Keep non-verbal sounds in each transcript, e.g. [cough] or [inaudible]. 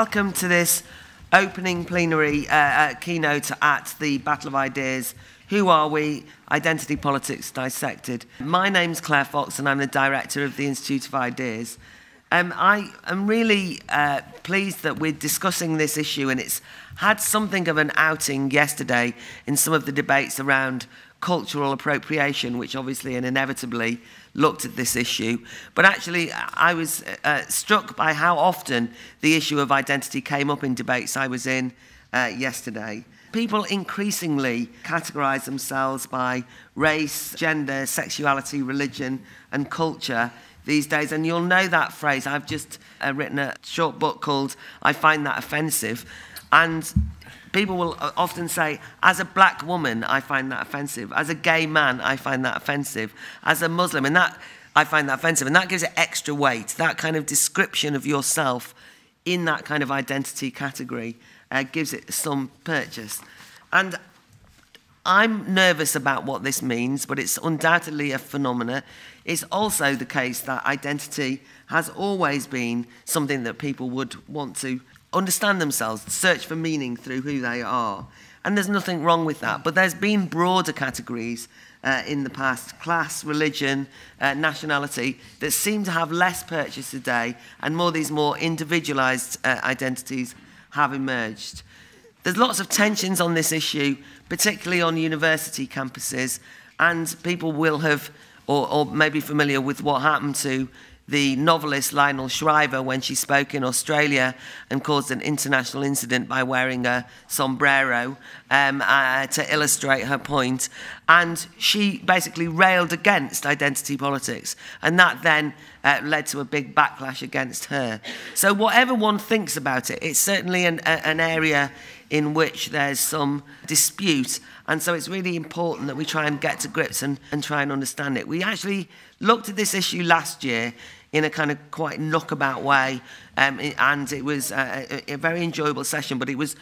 welcome to this opening plenary uh, uh, keynote at the Battle of Ideas. Who are we? Identity Politics Dissected. My name's Claire Fox and I'm the director of the Institute of Ideas. Um, I am really uh, pleased that we're discussing this issue and it's had something of an outing yesterday in some of the debates around cultural appropriation, which obviously and inevitably looked at this issue. But actually, I was uh, struck by how often the issue of identity came up in debates I was in uh, yesterday. People increasingly categorize themselves by race, gender, sexuality, religion, and culture these days. And you'll know that phrase. I've just uh, written a short book called I Find That Offensive. And people will uh, often say, as a black woman, I find that offensive. As a gay man, I find that offensive. As a Muslim, and that I find that offensive. And that gives it extra weight. That kind of description of yourself in that kind of identity category uh, gives it some purchase. And I'm nervous about what this means, but it's undoubtedly a phenomena. It's also the case that identity has always been something that people would want to understand themselves, search for meaning through who they are. And there's nothing wrong with that. But there's been broader categories uh, in the past, class, religion, uh, nationality, that seem to have less purchase today and more these more individualized uh, identities have emerged. There's lots of tensions on this issue, particularly on university campuses, and people will have or, or maybe familiar with what happened to the novelist Lionel Shriver when she spoke in Australia and caused an international incident by wearing a sombrero um, uh, to illustrate her point. And she basically railed against identity politics. And that then uh, led to a big backlash against her. So, whatever one thinks about it, it's certainly an, a, an area in which there's some dispute. And so it's really important that we try and get to grips and, and try and understand it. We actually looked at this issue last year in a kind of quite knockabout way. Um, and it was a, a, very enjoyable session, but it was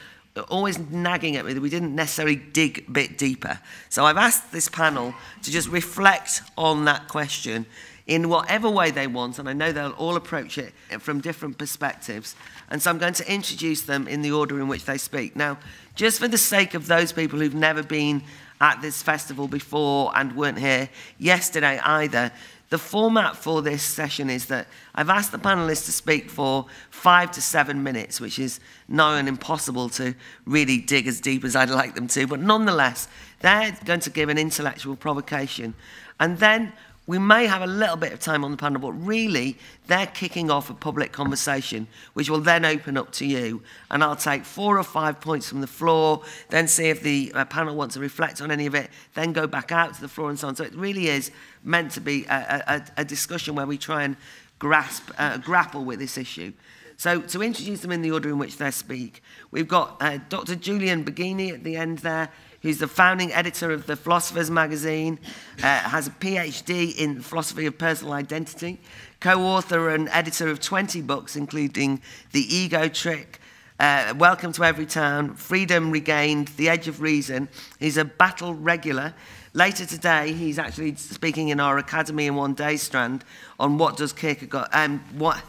always nagging at me that we didn't necessarily dig a bit deeper. So I've asked this panel to just reflect on that question in whatever way they want, and I know they'll all approach it from different perspectives. And so I'm going to introduce them in the order in which they speak. Now, just for the sake of those people who've never been at this festival before and weren't here yesterday either, The format for this session is that I've asked the panelists to speak for five to seven minutes, which is now and impossible to really dig as deep as I'd like them to. But nonetheless, they're going to give an intellectual provocation. And then We may have a little bit of time on the panel, but really they're kicking off a public conversation, which will then open up to you. And I'll take four or five points from the floor, then see if the uh, panel wants to reflect on any of it, then go back out to the floor and so on. So it really is meant to be a, a, a discussion where we try and grasp, uh, grapple with this issue. So to introduce them in the order in which they speak, we've got uh, Dr. Julian Beghini at the end there, who's the founding editor of the Philosopher's magazine, uh, has a PhD in philosophy of personal identity, co-author and editor of 20 books, including The Ego Trick, uh, Welcome to Every Town, Freedom Regained, The Edge of Reason. He's a battle regular. Later today, he's actually speaking in our academy in One Day Strand on what does Kierkegaard, um, what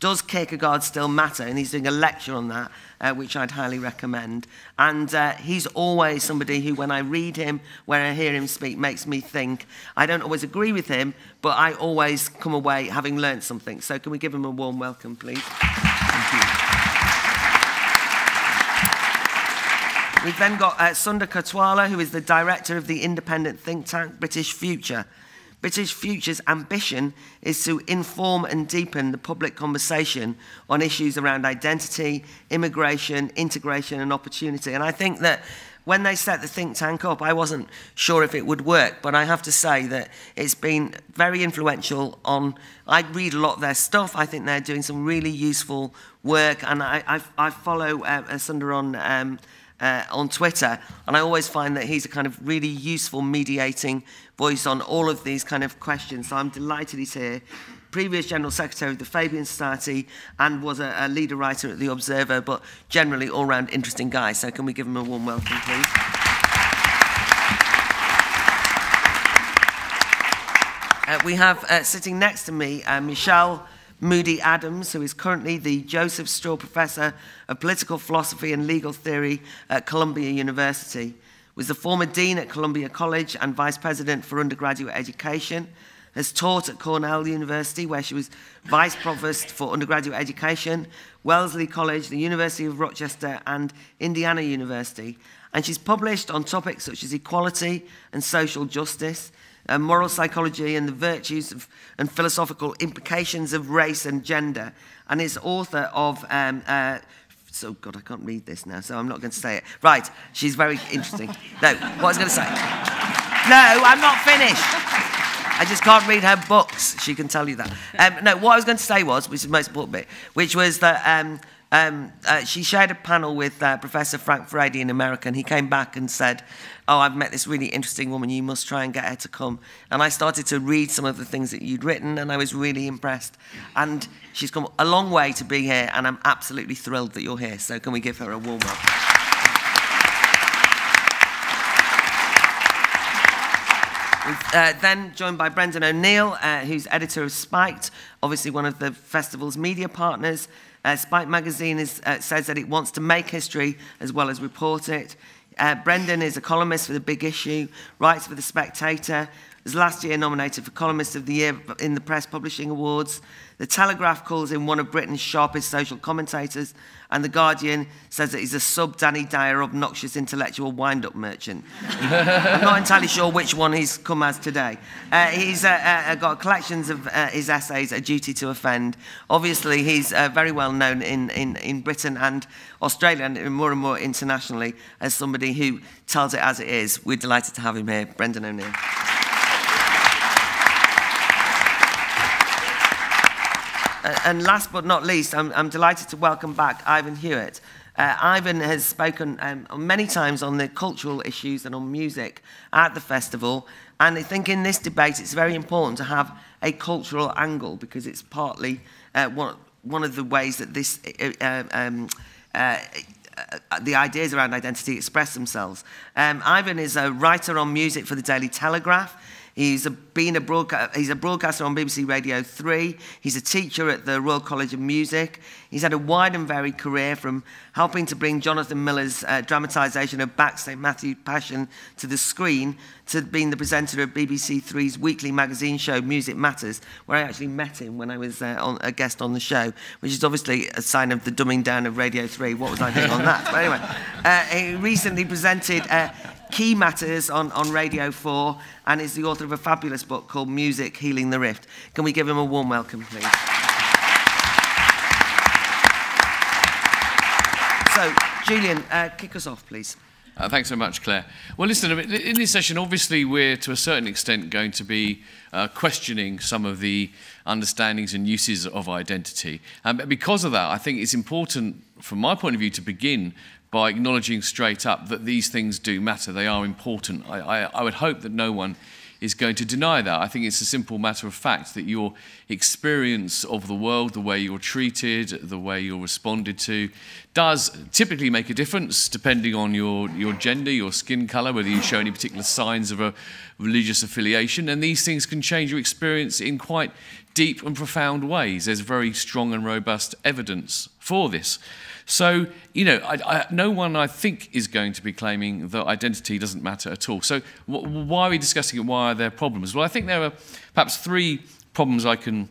does Kierkegaard still matter? And he's doing a lecture on that. Uh, which I'd highly recommend. And uh, he's always somebody who, when I read him, when I hear him speak, makes me think. I don't always agree with him, but I always come away having learned something. So can we give him a warm welcome, please? We've then got uh, Sunder Katwala, who is the director of the independent think tank British Future. British Future's ambition is to inform and deepen the public conversation on issues around identity, immigration, integration, and opportunity. And I think that when they set the think tank up, I wasn't sure if it would work, but I have to say that it's been very influential on. I read a lot of their stuff. I think they're doing some really useful work, and I, I, I follow uh, Sunder on. Um, uh, on Twitter, and I always find that he's a kind of really useful mediating voice on all of these kind of questions. So I'm delighted he's here. Previous General Secretary of the Fabian Society and was a, a leader writer at The Observer, but generally all round interesting guy. So can we give him a warm welcome, please? Uh, we have uh, sitting next to me uh, Michele Moody Adams, who is currently the Joseph Strauss Professor of Political Philosophy and Legal Theory at Columbia University, was the former Dean at Columbia College and Vice President for Undergraduate Education, has taught at Cornell University, where she was Vice Provost for Undergraduate Education, Wellesley College, the University of Rochester, and Indiana University. And she's published on topics such as equality and social justice, uh, moral psychology and the virtues of, and philosophical implications of race and gender, and is author of. Um, uh, so, God, I can't read this now, so I'm not going to say it. Right, she's very interesting. [laughs] No, what I was going to say. No, I'm not finished. I just can't read her books. She can tell you that. Um, no, what I was going to say was, which is the most important bit, which was that um, um, uh, she shared a panel with uh, Professor Frank Furedi in America, and he came back and said, oh, I've met this really interesting woman, you must try and get her to come. And I started to read some of the things that you'd written, and I was really impressed. And she's come a long way to be here, and I'm absolutely thrilled that you're here. So can we give her a warm welcome? Uh, then joined by Brendan O'Neill, uh, who's editor of Spiked, obviously one of the festival's media partners. Uh, Spike magazine is, uh, says that it wants to make history as well as report it. Uh, Brendan is a columnist for The Big Issue, writes for The Spectator, was last year nominated for Columnist of the Year in the Press Publishing Awards, the Telegraph calls him one of Britain's sharpest social commentators, and The Guardian says that he's a sub Danny Dyer obnoxious intellectual wind up merchant. I'm not entirely sure which one he's come as today. Uh, he's uh, uh, got collections of uh, his essays, A Duty to Offend. Obviously, he's uh, very well known in, in, in Britain and Australia, and more and more internationally, as somebody who tells it as it is. We're delighted to have him here, Brendan O'Neill. and last but not least, I'm, I'm delighted to welcome back Ivan Hewitt. Uh, Ivan has spoken um, many times on the cultural issues and on music at the festival. And I think in this debate, it's very important to have a cultural angle because it's partly uh, one, one of the ways that this, uh, uh um, uh, uh, the ideas around identity express themselves. Um, Ivan is a writer on music for the Daily Telegraph. He's a, been a broadca- he's a broadcaster on BBC Radio 3. He's a teacher at the Royal College of Music. He's had a wide and varied career from helping to bring Jonathan Miller's uh, dramatisation of Bach's St Matthew Passion to the screen to being the presenter of BBC 3's weekly magazine show Music Matters, where I actually met him when I was uh, on, a guest on the show, which is obviously a sign of the dumbing down of Radio 3. What was I doing on that? But anyway, uh, he recently presented... Uh, Key Matters on, on Radio 4 and is the author of a fabulous book called Music Healing the Rift. Can we give him a warm welcome, please? So, Julian, uh, kick us off, please. Uh, thanks so much, Claire. Well, listen, in this session, obviously, we're to a certain extent going to be uh, questioning some of the understandings and uses of identity. Um, because of that, I think it's important, from my point of view, to begin by acknowledging straight up that these things do matter. They are important. I, I, I would hope that no one is going to deny that. I think it's a simple matter of fact that your experience of the world, the way you're treated, the way you're responded to, does typically make a difference depending on your, your gender, your skin color, whether you show any particular signs of a religious affiliation. And these things can change your experience in quite deep and profound ways. There's very strong and robust evidence for this. So, you know, I, I, no one, I think, is going to be claiming that identity doesn't matter at all. So, wh why are we discussing it? Why are there problems? Well, I think there are perhaps three problems I can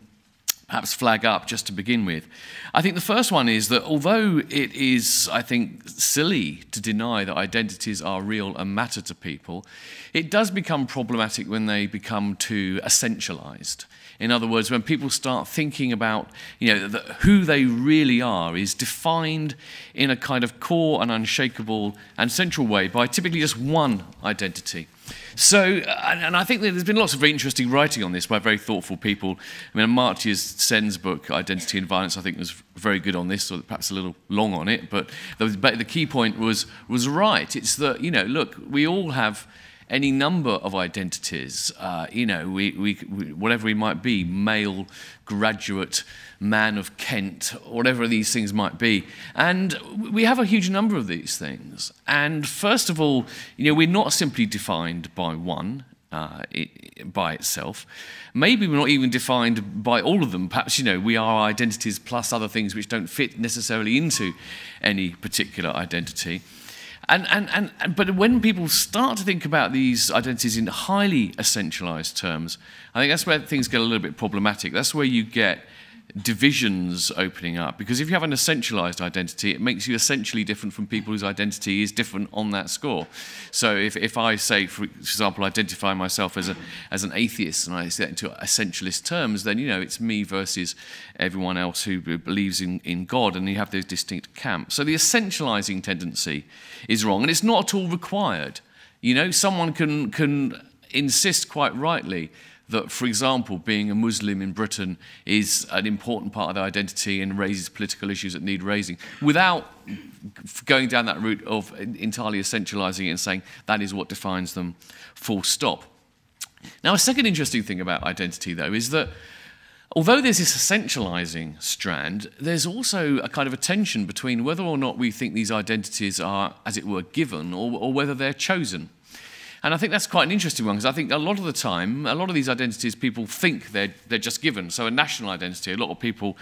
perhaps flag up just to begin with. I think the first one is that although it is, I think, silly to deny that identities are real and matter to people, it does become problematic when they become too essentialized. In other words, when people start thinking about you know, the, who they really are is defined in a kind of core and unshakable and central way by typically just one identity. So, and I think there's been lots of very interesting writing on this by very thoughtful people. I mean, Amartya Sen's book, Identity and Violence, I think was very good on this, or perhaps a little long on it, but the, the key point was, was right. It's that, you know, look, we all have any number of identities, uh, you know, we, we, we, whatever we might be, male, graduate, man of Kent, whatever these things might be. And we have a huge number of these things. And first of all, you know, we're not simply defined by one. uh, it, by itself. Maybe we're not even defined by all of them. Perhaps, you know, we are identities plus other things which don't fit necessarily into any particular identity. And, and, and, and, but when people start to think about these identities in highly essentialized terms, I think that's where things get a little bit problematic. That's where you get divisions opening up. Because if you have an essentialized identity, it makes you essentially different from people whose identity is different on that score. So if, if I say, for example, identify myself as, a, as an atheist and I say that into essentialist terms, then, you know, it's me versus everyone else who believes in, in God and you have those distinct camps. So the essentializing tendency is wrong and it's not at all required. You know, someone can, can insist quite rightly that, for example, being a Muslim in Britain is an important part of their identity and raises political issues that need raising, without going down that route of entirely essentializing it and saying that is what defines them, full stop. Now, a second interesting thing about identity, though, is that although there's this essentializing strand, there's also a kind of a tension between whether or not we think these identities are, as it were, given or, or whether they're chosen. And I think that's quite an interesting one because I think a lot of the time, a lot of these identities people think they're, they're just given. So a national identity, a lot of people,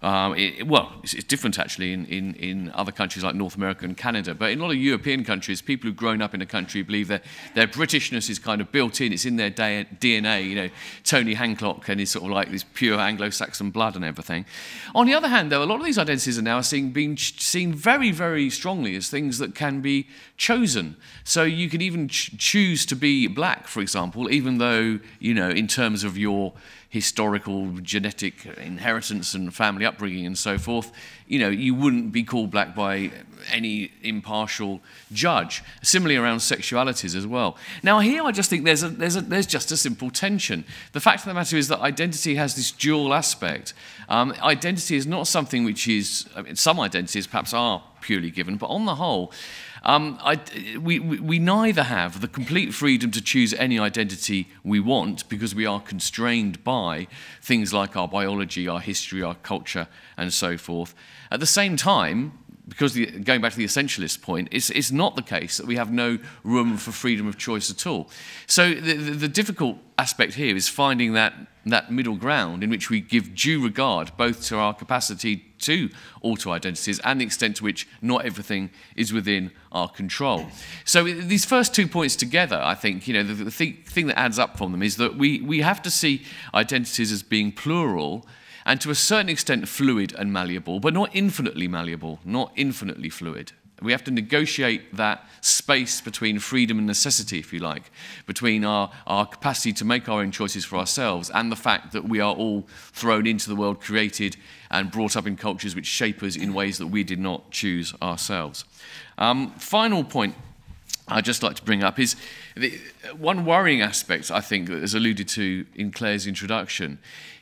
um, it, well, it's, it's, different actually in, in, in other countries like North America and Canada, but in a lot of European countries, people who've grown up in a country believe that their Britishness is kind of built in, it's in their DNA, you know, Tony Hancock and his sort of like this pure Anglo-Saxon blood and everything. On the other hand, though, a lot of these identities are now seeing, being seen very, very strongly as things that can be chosen. So you can even ch choose to be black, for example, even though, you know, in terms of your historical genetic inheritance and family upbringing and so forth, you know, you wouldn't be called black by any impartial judge. Similarly around sexualities as well. Now here I just think there's, a, there's, a, there's just a simple tension. The fact of the matter is that identity has this dual aspect. Um, identity is not something which is, I mean, some identities perhaps are purely given, but on the whole, um, I, we, we neither have the complete freedom to choose any identity we want because we are constrained by things like our biology, our history, our culture, and so forth. At the same time, because the, going back to the essentialist point, it's, it's not the case that we have no room for freedom of choice at all. So the, the, the difficult aspect here is finding that, that middle ground in which we give due regard both to our capacity to alter identities and the extent to which not everything is within our control. So these first two points together, I think, you know, the, the thing, thing that adds up from them is that we, we have to see identities as being plural and to a certain extent fluid and malleable, but not infinitely malleable, not infinitely fluid. We have to negotiate that space between freedom and necessity, if you like, between our, our capacity to make our own choices for ourselves and the fact that we are all thrown into the world, created and brought up in cultures which shape us in ways that we did not choose ourselves. Um, final point I'd just like to bring up is the, one worrying aspect, I think, that is alluded to in Claire's introduction,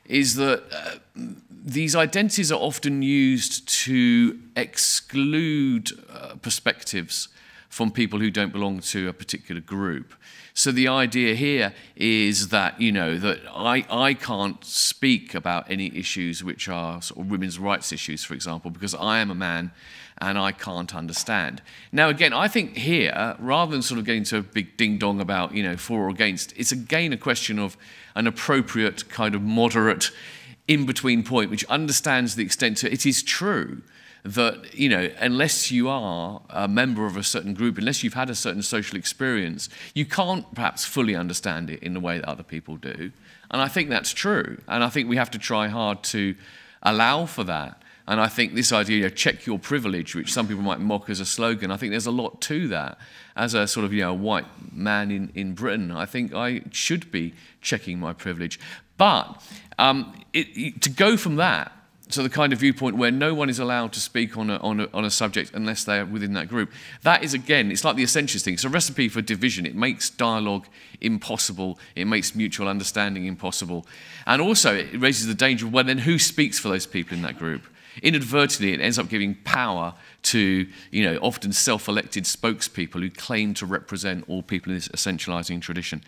is that uh, these identities are often used to exclude uh, perspectives from people who don't belong to a particular group. So the idea here is that, you know, that I, I can't speak about any issues which are sort of women's rights issues, for example, because I am a man and I can't understand. Now, again, I think here, rather than sort of getting to a big ding dong about, you know, for or against, it's again a question of an appropriate kind of moderate in between point, which understands the extent to it is true that, you know, unless you are a member of a certain group, unless you've had a certain social experience, you can't perhaps fully understand it in the way that other people do. And I think that's true. And I think we have to try hard to allow for that. And I think this idea, you know, check your privilege, which some people might mock as a slogan, I think there's a lot to that. As a sort of, you know, white man in, in Britain, I think I should be checking my privilege. But um, it, to go from that to the kind of viewpoint where no one is allowed to speak on a, on a, on a subject unless they are within that group, that is, again, it's like the essentials thing. It's a recipe for division. It makes dialogue impossible. It makes mutual understanding impossible. And also, it raises the danger of, well, then who speaks for those people in that group? Inadvertently it ends up giving power to, you know, often self-elected spokespeople who claim to represent all people in this essentializing tradition.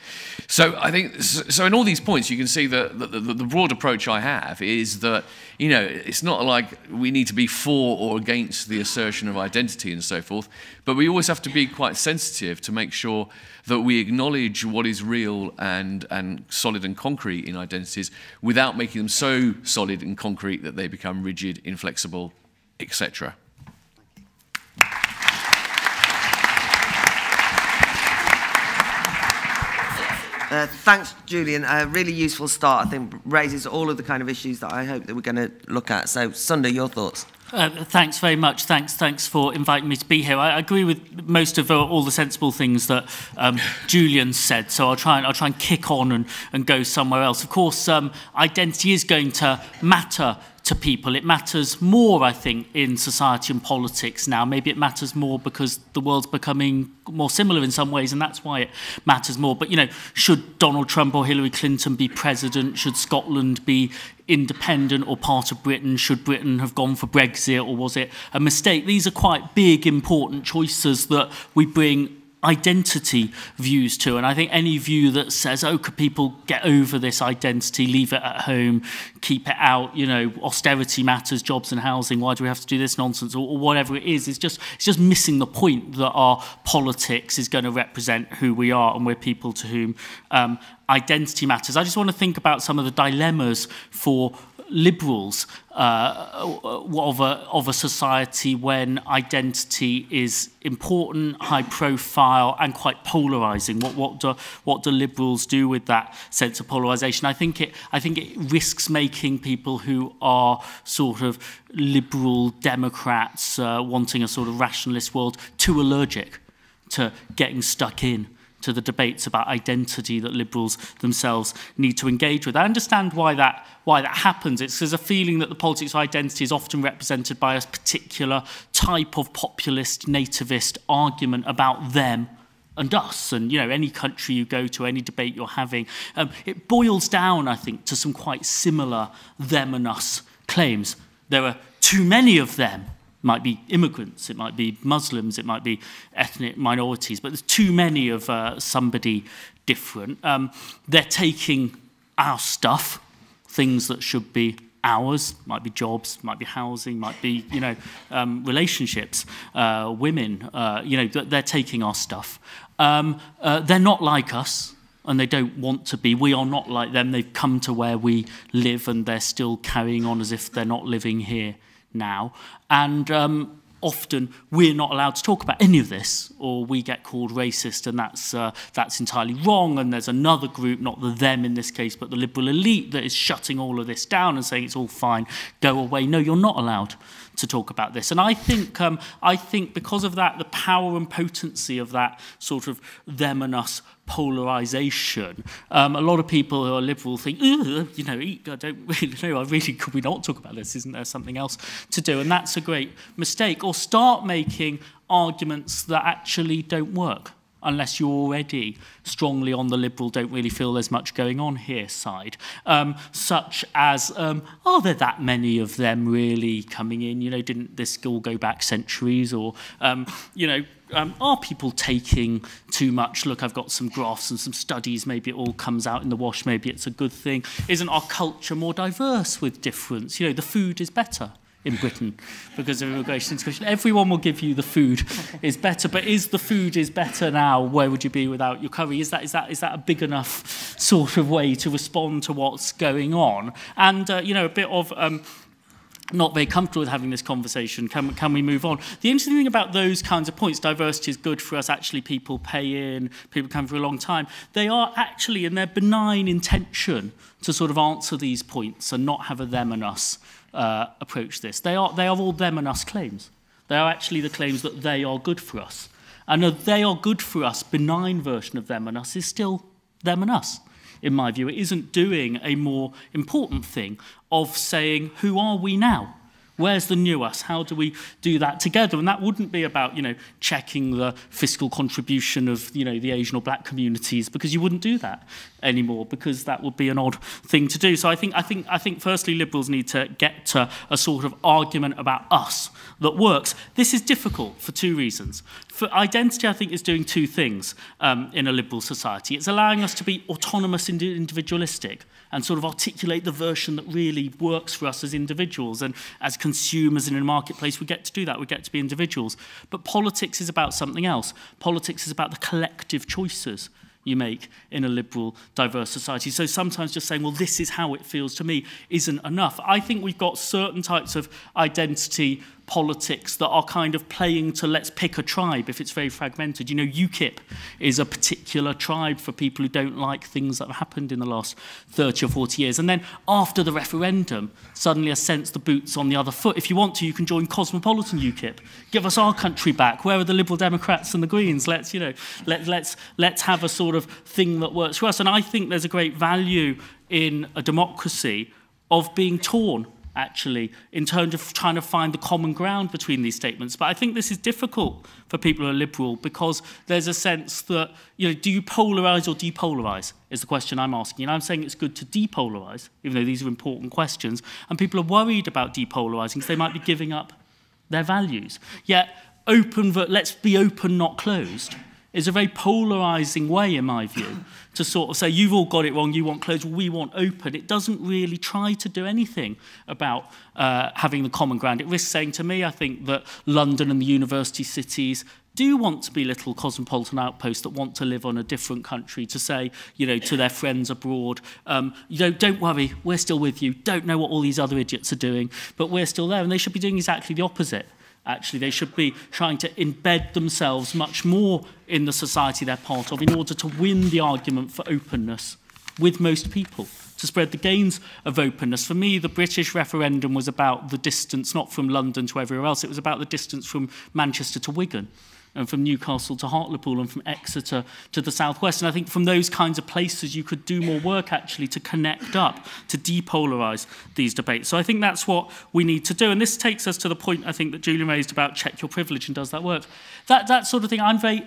So I think, so in all these points, you can see that the, the, the broad approach I have is that, you know, it's not like we need to be for or against the assertion of identity and so forth, but we always have to be quite sensitive to make sure that we acknowledge what is real and, and solid and concrete in identities without making them so solid and concrete that they become rigid, inflexible, etc. Uh, thanks, Julian. A really useful start. I think raises all of the kind of issues that I hope that we're going to look at. So, Sunder, your thoughts? Uh, thanks very much. Thanks, thanks for inviting me to be here. I agree with most of uh, all the sensible things that um, [laughs] Julian said. So I'll try and I'll try and kick on and, and go somewhere else. Of course, um, identity is going to matter to people. It matters more, I think, in society and politics now. Maybe it matters more because the world's becoming more similar in some ways, and that's why it matters more. But, you know, should Donald Trump or Hillary Clinton be president? Should Scotland be independent or part of Britain? Should Britain have gone for Brexit, or was it a mistake? These are quite big, important choices that we bring identity views too. And I think any view that says, oh, could people get over this identity, leave it at home, keep it out, you know, austerity matters, jobs and housing, why do we have to do this nonsense, or, or whatever it is, it's just, it's just missing the point that our politics is going to represent who we are and we're people to whom um, identity matters. I just want to think about some of the dilemmas for liberals uh, of, a, of a society when identity is important, high profile, and quite polarizing. What, what, do, what do liberals do with that sense of polarization? I think it, I think it risks making people who are sort of liberal Democrats uh, wanting a sort of rationalist world too allergic to getting stuck in to the debates about identity that liberals themselves need to engage with. I understand why that why that happens. It's there's a feeling that the politics of identity is often represented by a particular type of populist nativist argument about them and us and you know any country you go to any debate you're having um, it boils down i think to some quite similar them and us claims there are too many of them might be immigrants, it might be Muslims, it might be ethnic minorities, but there's too many of uh, somebody different. Um, they're taking our stuff, things that should be ours, might be jobs, might be housing, might be, you know, um, relationships, uh, women, uh, you know, they're taking our stuff. Um, uh, they're not like us and they don't want to be. We are not like them. They've come to where we live and they're still carrying on as if they're not living here. Now. And um, often we're not allowed to talk about any of this, or we get called racist, and that's, uh, that's entirely wrong. And there's another group, not the them in this case, but the liberal elite, that is shutting all of this down and saying it's all fine, go away. No, you're not allowed to talk about this. And I think, um, I think because of that, the power and potency of that sort of them and us polarization. Um, a lot of people who are liberal think, you know, I don't [laughs] really know, I really could we not talk about this? Isn't there something else to do? And that's a great mistake. Or start making arguments that actually don't work unless you're already strongly on the liberal, don't really feel there's much going on here side, um, such as, um, are there that many of them really coming in? You know, didn't this school go back centuries? Or, um, you know, um, are people taking too much? Look, I've got some graphs and some studies. Maybe it all comes out in the wash. Maybe it's a good thing. Isn't our culture more diverse with difference? You know, the food is better. In Britain because of immigration integration. Everyone will give you the food is better, but is the food is better now? Where would you be without your curry? Is that is that is that a big enough sort of way to respond to what's going on? And uh, you know, a bit of um, not very comfortable with having this conversation. Can, can we move on? The interesting thing about those kinds of points, diversity is good for us. Actually, people pay in, people come for a long time. They are actually in their benign intention to sort of answer these points and not have a them and us uh, approach this. They are, they are all them and us claims. They are actually the claims that they are good for us. And a they are good for us benign version of them and us is still them and us in my view. It isn't doing a more important thing of saying, who are we now? Where's the new us? How do we do that together? And that wouldn't be about, you know, checking the fiscal contribution of, you know, the Asian or black communities because you wouldn't do that anymore because that would be an odd thing to do. So I think I think I think firstly liberals need to get to a sort of argument about us that works. This is difficult for two reasons. For identity I think is doing two things um in a liberal society. It's allowing us to be autonomous and individualistic and sort of articulate the version that really works for us as individuals and as consumers in a marketplace we get to do that we get to be individuals. But politics is about something else. Politics is about the collective choices you make in a liberal, diverse society. So sometimes just saying, well, this is how it feels to me, isn't enough. I think we've got certain types of identity politics that are kind of playing to let's pick a tribe if it's very fragmented. You know, UKIP is a particular tribe for people who don't like things that have happened in the last 30 or 40 years. And then after the referendum, suddenly a sense the boot's on the other foot. If you want to, you can join Cosmopolitan UKIP. Give us our country back. Where are the Liberal Democrats and the Greens? Let's, you know, let, let's, let's have a sort of thing that works for us. And I think there's a great value in a democracy of being torn actually, in terms of trying to find the common ground between these statements. But I think this is difficult for people who are liberal because there's a sense that, you know, do you polarize or depolarize is the question I'm asking. And I'm saying it's good to depolarize, even though these are important questions. And people are worried about depolarizing because they might be giving up their values. Yet, open, let's be open, not closed is a very polarizing way, in my view, [laughs] to sort of say, you've all got it wrong, you want closed, we want open. It doesn't really try to do anything about uh, having the common ground. It risks saying to me, I think that London and the university cities do want to be little cosmopolitan outposts that want to live on a different country to say, you know, to their friends abroad, um, you know, don't worry, we're still with you. Don't know what all these other idiots are doing, but we're still there. And they should be doing exactly the opposite actually. They should be trying to embed themselves much more in the society they're part of in order to win the argument for openness with most people, to spread the gains of openness. For me, the British referendum was about the distance, not from London to everywhere else, it was about the distance from Manchester to Wigan and from Newcastle to Hartlepool and from Exeter to the southwest. And I think from those kinds of places, you could do more work actually to connect up, to depolarize these debates. So I think that's what we need to do. And this takes us to the point I think that Julian raised about check your privilege and does that work. That, that sort of thing, I'm very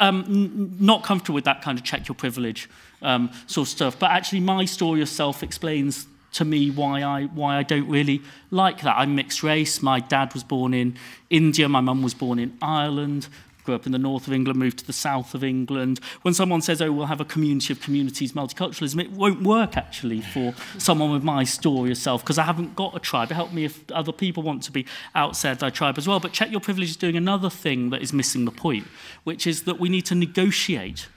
um, not comfortable with that kind of check your privilege um, sort of stuff. But actually, my story of self explains to me why I why I don't really like that. I'm mixed race. My dad was born in India. My mum was born in Ireland. Grew up in the north of England, moved to the south of England. When someone says, "Oh, we'll have a community of communities, multiculturalism," it won't work actually for someone with my story of self because I haven't got a tribe. It helped me if other people want to be outside their tribe as well. But check your privilege is doing another thing that is missing the point, which is that we need to negotiate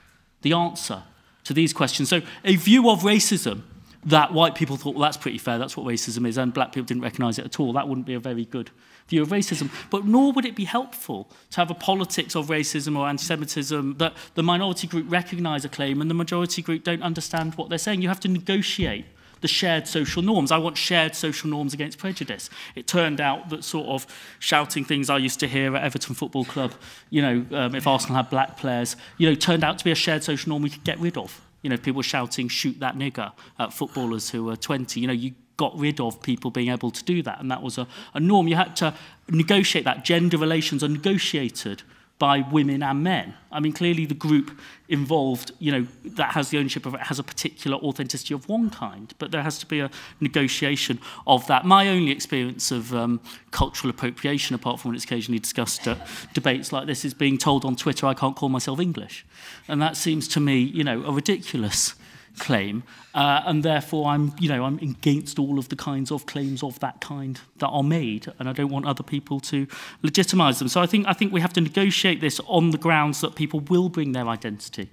the answer to these questions. So, a view of racism that white people thought, well, that's pretty fair, that's what racism is, and black people didn't recognise it at all. That wouldn't be a very good view of racism. But nor would it be helpful to have a politics of racism or anti-Semitism that the minority group recognise a claim and the majority group don't understand what they're saying. You have to negotiate the shared social norms. I want shared social norms against prejudice. It turned out that sort of shouting things I used to hear at Everton Football Club, you know, um, if Arsenal had black players, you know, turned out to be a shared social norm we could get rid of you know, people shouting, shoot that nigger at footballers who were 20. You know, you got rid of people being able to do that. And that was a, a norm. You had to negotiate that. Gender relations are negotiated by women and men. I mean, clearly the group involved, you know, that has the ownership of it has a particular authenticity of one kind, but there has to be a negotiation of that. My only experience of um, cultural appropriation, apart from when it's occasionally discussed at [laughs] debates like this, is being told on Twitter I can't call myself English. And that seems to me, you know, a ridiculous claim, uh, and therefore I'm, you know, I'm against all of the kinds of claims of that kind that are made, and I don't want other people to legitimise them. So I think I think we have to negotiate this on the grounds that people will bring their identity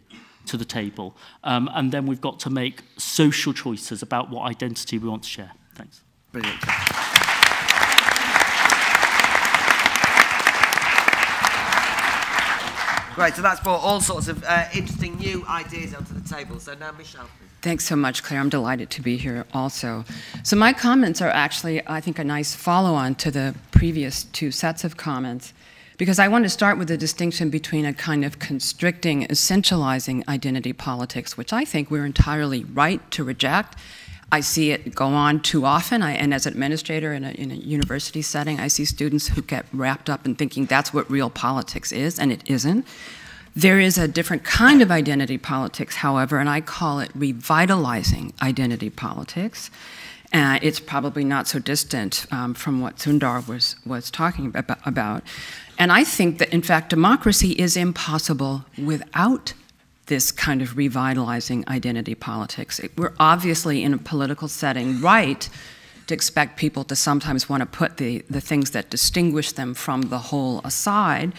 to the table, um, and then we've got to make social choices about what identity we want to share. Thanks. Brilliant. Great, so that's brought all sorts of uh, interesting new ideas onto the table. So now, Michele. Thanks so much, Claire. I'm delighted to be here also. So my comments are actually, I think, a nice follow-on to the previous two sets of comments, because I want to start with the distinction between a kind of constricting, essentializing identity politics, which I think we're entirely right to reject. I see it go on too often, I, and as an administrator in a, in a university setting, I see students who get wrapped up in thinking that's what real politics is, and it isn't. There is a different kind of identity politics, however, and I call it revitalizing identity politics. Uh, it's probably not so distant um, from what Sunder was, was talking about. And I think that, in fact, democracy is impossible without this kind of revitalizing identity politics. We're obviously in a political setting right to expect people to sometimes want to put the, the things that distinguish them from the whole aside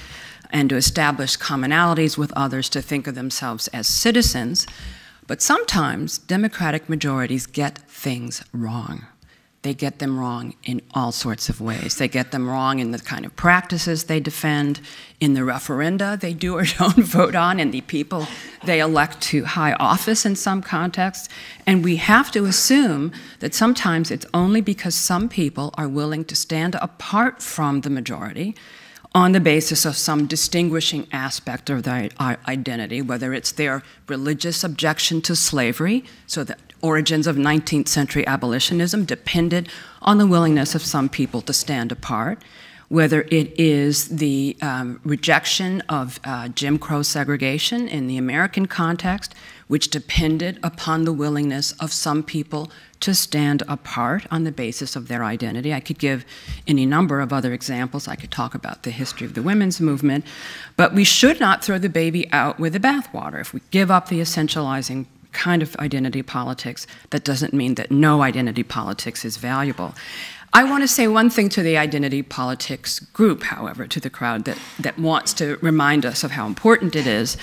and to establish commonalities with others to think of themselves as citizens. But sometimes democratic majorities get things wrong they get them wrong in all sorts of ways. They get them wrong in the kind of practices they defend, in the referenda they do or [laughs] don't vote on, in the people they elect to high office in some contexts. And we have to assume that sometimes it's only because some people are willing to stand apart from the majority on the basis of some distinguishing aspect of their identity, whether it's their religious objection to slavery, so that origins of 19th century abolitionism depended on the willingness of some people to stand apart, whether it is the um, rejection of uh, Jim Crow segregation in the American context, which depended upon the willingness of some people to stand apart on the basis of their identity. I could give any number of other examples. I could talk about the history of the women's movement, but we should not throw the baby out with the bathwater. If we give up the essentializing kind of identity politics, that doesn't mean that no identity politics is valuable. I want to say one thing to the identity politics group, however, to the crowd that, that wants to remind us of how important it is.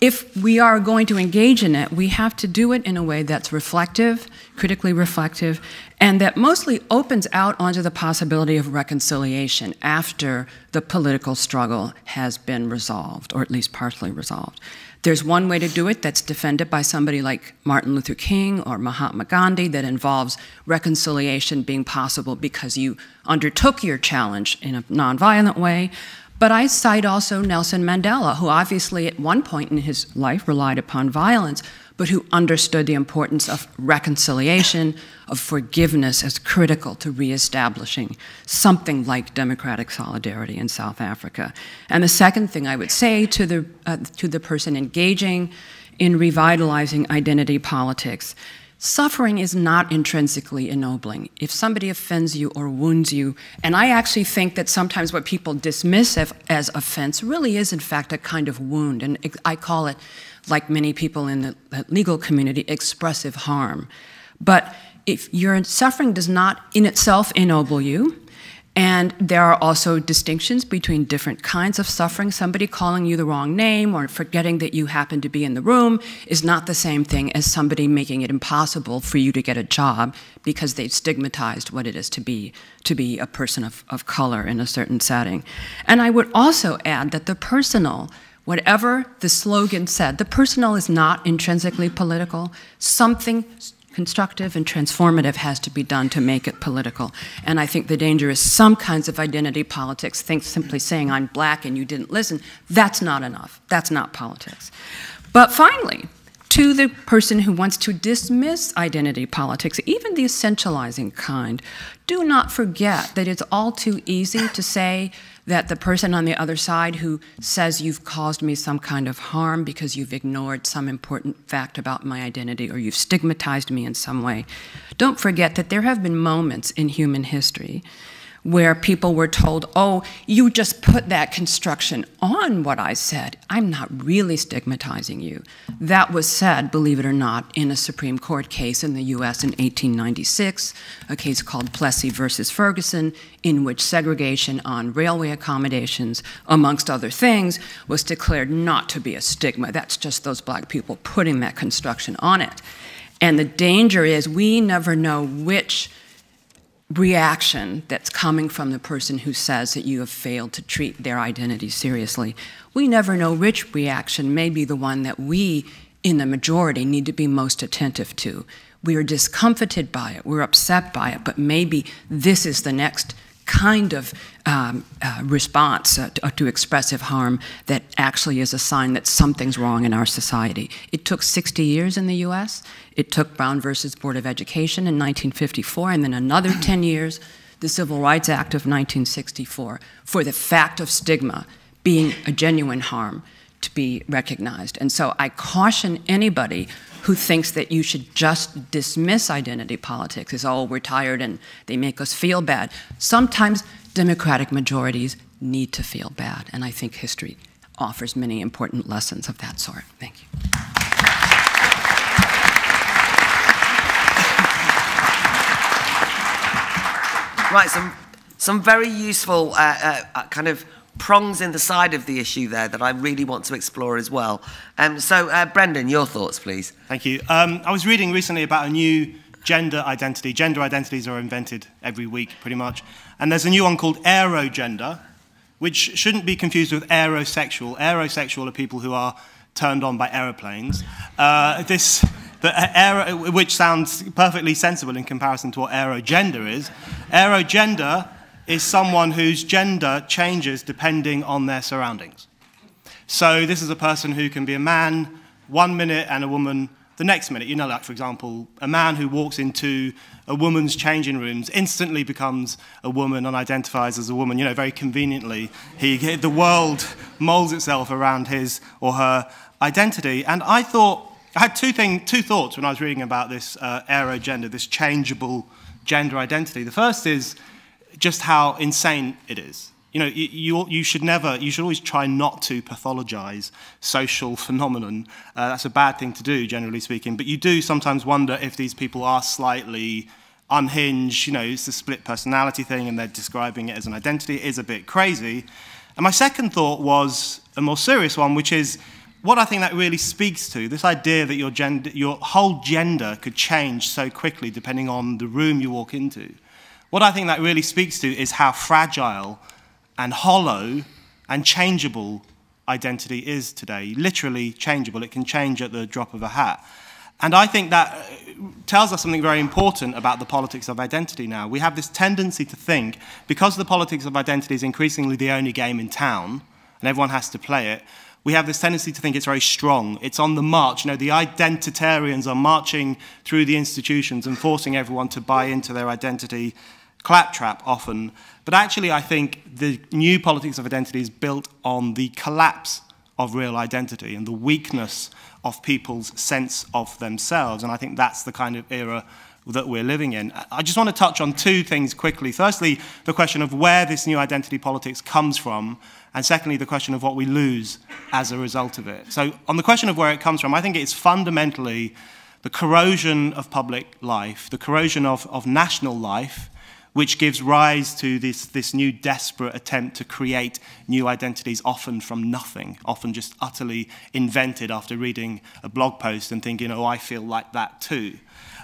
If we are going to engage in it, we have to do it in a way that's reflective, critically reflective, and that mostly opens out onto the possibility of reconciliation after the political struggle has been resolved, or at least partially resolved. There's one way to do it that's defended by somebody like Martin Luther King or Mahatma Gandhi that involves reconciliation being possible because you undertook your challenge in a nonviolent way. But I cite also Nelson Mandela, who obviously at one point in his life relied upon violence, but who understood the importance of reconciliation, of forgiveness as critical to reestablishing something like democratic solidarity in South Africa. And the second thing I would say to the, uh, to the person engaging in revitalizing identity politics Suffering is not intrinsically ennobling. If somebody offends you or wounds you, and I actually think that sometimes what people dismiss as offense really is, in fact, a kind of wound. And I call it, like many people in the legal community, expressive harm. But if your suffering does not in itself ennoble you, and there are also distinctions between different kinds of suffering. Somebody calling you the wrong name or forgetting that you happen to be in the room is not the same thing as somebody making it impossible for you to get a job because they've stigmatized what it is to be to be a person of, of color in a certain setting. And I would also add that the personal Whatever the slogan said, the personal is not intrinsically political. Something constructive and transformative has to be done to make it political. And I think the danger is some kinds of identity politics, think simply saying I'm black and you didn't listen, that's not enough. That's not politics. But finally, to the person who wants to dismiss identity politics, even the essentializing kind, do not forget that it's all too easy to say that the person on the other side who says you've caused me some kind of harm because you've ignored some important fact about my identity or you've stigmatized me in some way, don't forget that there have been moments in human history where people were told, oh, you just put that construction on what I said. I'm not really stigmatizing you. That was said, believe it or not, in a Supreme Court case in the US in 1896, a case called Plessy versus Ferguson, in which segregation on railway accommodations, amongst other things, was declared not to be a stigma. That's just those black people putting that construction on it. And the danger is we never know which reaction that's coming from the person who says that you have failed to treat their identity seriously. We never know which reaction may be the one that we, in the majority, need to be most attentive to. We are discomfited by it, we're upset by it, but maybe this is the next kind of um, uh, response uh, to, uh, to, expressive harm that actually is a sign that something's wrong in our society. It took 60 years in the US. It took Brown versus Board of Education in 1954, and then another [clears throat] 10 years, the Civil Rights Act of 1964, for the fact of stigma being a genuine harm to be recognized. And so I caution anybody who thinks that you should just dismiss identity politics as, oh, we're tired and they make us feel bad. Sometimes democratic majorities need to feel bad, and I think history offers many important lessons of that sort. Thank you. Right, some, some very useful uh, uh, kind of prongs in the side of the issue there that I really want to explore as well. Um, so, uh, Brendan, your thoughts, please. Thank you. Um, I was reading recently about a new gender identity. Gender identities are invented every week, pretty much. And there's a new one called aerogender, which shouldn't be confused with aerosexual. Aerosexual are people who are turned on by aeroplanes. Uh, this, the aero, which sounds perfectly sensible in comparison to what aerogender is. Aerogender is someone whose gender changes depending on their surroundings. So this is a person who can be a man one minute and a woman the next minute. You know, like, for example, a man who walks into a woman's changing rooms instantly becomes a woman and identifies as a woman. You know, very conveniently, he, the world molds itself around his or her identity. And I thought, I had two, thing, two thoughts when I was reading about this uh, aerogender, this changeable gender identity. The first is just how insane it is. You know, you, you, you, should never, you should always try not to pathologize social phenomenon. Uh, that's a bad thing to do, generally speaking. But you do sometimes wonder if these people are slightly unhinged. You know, it's the split personality thing, and they're describing it as an identity. It is a bit crazy. And my second thought was a more serious one, which is what I think that really speaks to this idea that your, gender, your whole gender could change so quickly depending on the room you walk into. What I think that really speaks to is how fragile and hollow and changeable identity is today. Literally changeable. It can change at the drop of a hat. And I think that uh, tells us something very important about the politics of identity now. We have this tendency to think, because the politics of identity is increasingly the only game in town, and everyone has to play it, we have this tendency to think it's very strong. It's on the march. You know, the identitarians are marching through the institutions and forcing everyone to buy into their identity claptrap often. But actually, I think the new politics of identity is built on the collapse of real identity and the weakness of people's sense of themselves. And I think that's the kind of era that we're living in. I just want to touch on two things quickly. Firstly, the question of where this new identity politics comes from, and secondly, the question of what we lose as a result of it. So, on the question of where it comes from, I think it's fundamentally the corrosion of public life, the corrosion of, of national life, which gives rise to this, this new desperate attempt to create new identities, often from nothing, often just utterly invented after reading a blog post and thinking, oh, I feel like that too.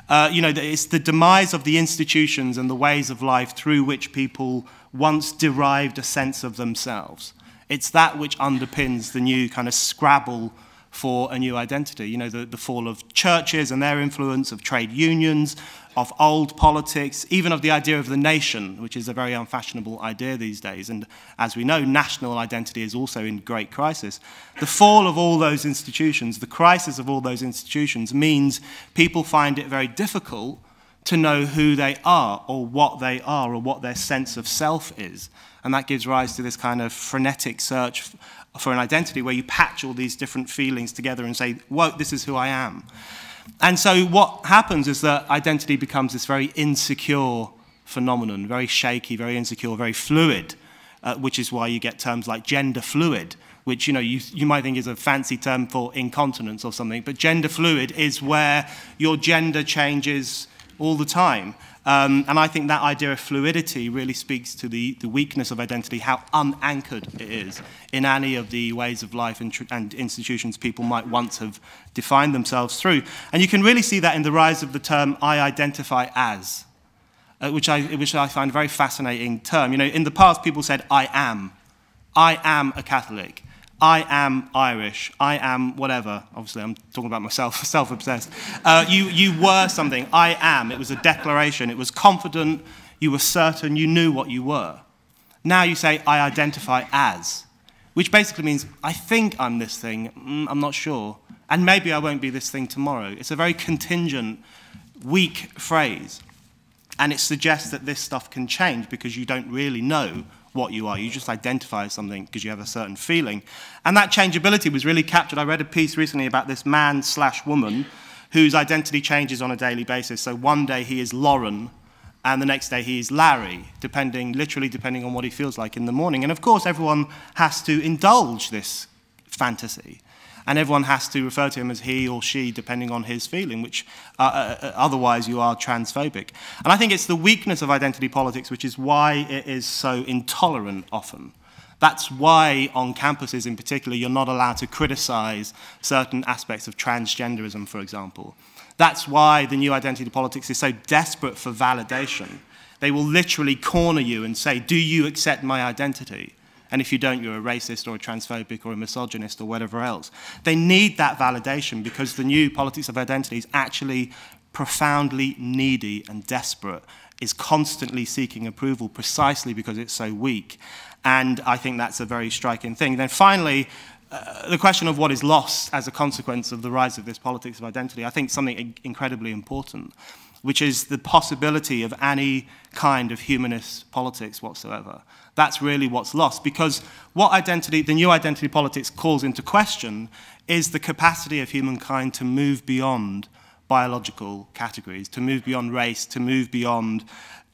Uh, you know, it's the demise of the institutions and the ways of life through which people once derived a sense of themselves. It's that which underpins the new kind of Scrabble for a new identity. You know, the, the fall of churches and their influence, of trade unions, of old politics, even of the idea of the nation, which is a very unfashionable idea these days. And as we know, national identity is also in great crisis. The fall of all those institutions, the crisis of all those institutions, means people find it very difficult to know who they are or what they are or what their sense of self is. And that gives rise to this kind of frenetic search for an identity where you patch all these different feelings together and say, whoa, this is who I am. And so what happens is that identity becomes this very insecure phenomenon, very shaky, very insecure, very fluid, uh, which is why you get terms like gender fluid, which you know you, you might think is a fancy term for incontinence or something, but gender fluid is where your gender changes all the time. Um, and I think that idea of fluidity really speaks to the, the weakness of identity, how unanchored it is in any of the ways of life and, and institutions people might once have defined themselves through. And you can really see that in the rise of the term I identify as, uh, which, I, which I find a very fascinating term. You know, in the past, people said I am. I am a Catholic. I am Irish, I am whatever. Obviously, I'm talking about myself, [laughs] self obsessed. Uh, you, you were something, I am. It was a declaration, it was confident, you were certain you knew what you were. Now you say, I identify as, which basically means, I think I'm this thing, mm, I'm not sure, and maybe I won't be this thing tomorrow. It's a very contingent, weak phrase. And it suggests that this stuff can change because you don't really know what you are. You just identify as something because you have a certain feeling. And that changeability was really captured. I read a piece recently about this man slash woman whose identity changes on a daily basis. So one day he is Lauren and the next day he is Larry, depending, literally depending on what he feels like in the morning. And of course, everyone has to indulge this fantasy. And everyone has to refer to him as he or she, depending on his feeling, which uh, uh, uh otherwise you are transphobic. And I think it's the weakness of identity politics which is why it is so intolerant often. That's why on campuses in particular you're not allowed to criticize certain aspects of transgenderism, for example. That's why the new identity politics is so desperate for validation. They will literally corner you and say, Do you accept my identity? And if you don't, you're a racist or a transphobic or a misogynist or whatever else. They need that validation because the new politics of identity is actually profoundly needy and desperate, is constantly seeking approval precisely because it's so weak. And I think that's a very striking thing. Then finally, uh, the question of what is lost as a consequence of the rise of this politics of identity, I think something incredibly important, which is the possibility of any kind of humanist politics whatsoever that's really what's lost. Because what identity, the new identity politics calls into question is the capacity of humankind to move beyond biological categories, to move beyond race, to move beyond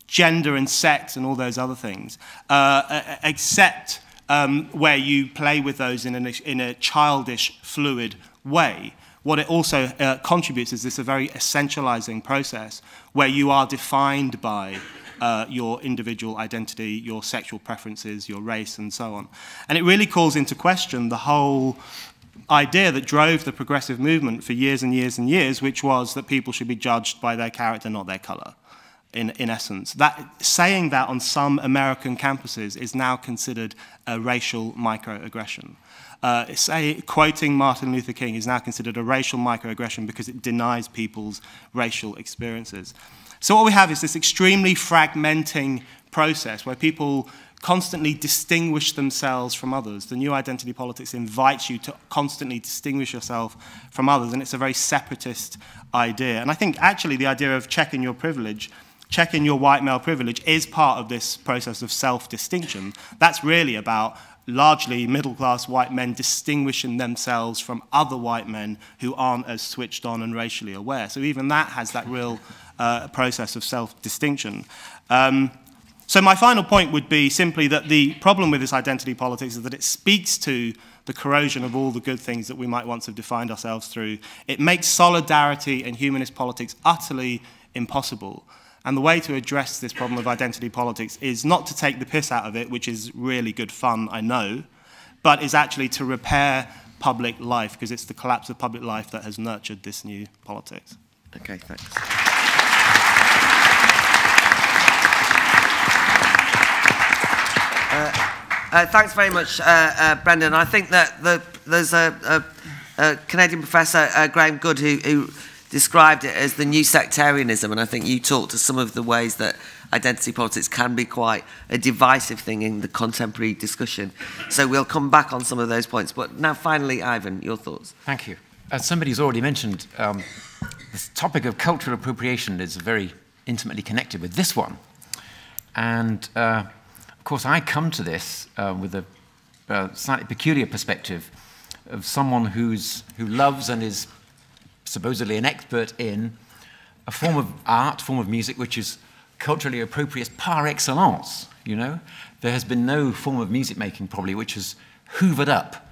gender and sex and all those other things, uh, e-, e-, except um, where you play with those in, an, in a childish, fluid way. What it also uh, contributes is this a very essentializing process where you are defined by uh, your individual identity, your sexual preferences, your race, and so on. And it really calls into question the whole idea that drove the progressive movement for years and years and years, which was that people should be judged by their character, not their color. In, in essence, that saying that on some American campuses is now considered a racial microaggression. Uh, say, quoting Martin Luther King is now considered a racial microaggression because it denies people's racial experiences. So what we have is this extremely fragmenting process where people constantly distinguish themselves from others. The new identity politics invites you to constantly distinguish yourself from others, and it's a very separatist idea. And I think actually the idea of checking your privilege, checking your white male privilege, is part of this process of self distinction. That's really about largely middle class white men distinguishing themselves from other white men who aren't as switched on and racially aware. So even that has that real uh, process of self-distinction. Um, so my final point would be simply that the problem with this identity politics is that it speaks to the corrosion of all the good things that we might once have defined ourselves through. It makes solidarity and humanist politics utterly impossible. And the way to address this problem of identity politics is not to take the piss out of it, which is really good fun, I know, but is actually to repair public life, because it's the collapse of public life that has nurtured this new politics. Okay, thanks. Thanks very much, uh, uh, Brendan. I think that the, there's a, a, a Canadian professor, uh, Graham Good, who, who described it as the new sectarianism, and I think you talked to some of the ways that identity politics can be quite a divisive thing in the contemporary discussion. So we'll come back on some of those points. But now, finally, Ivan, your thoughts. Thank you. As somebody's already mentioned, um, this topic of cultural appropriation is very intimately connected with this one. And uh, course, I come to this uh, with a slightly peculiar perspective of someone who's, who loves and is supposedly an expert in a form of art, form of music, which is culturally appropriate par excellence, you know? There has been no form of music making, probably, which has hoovered up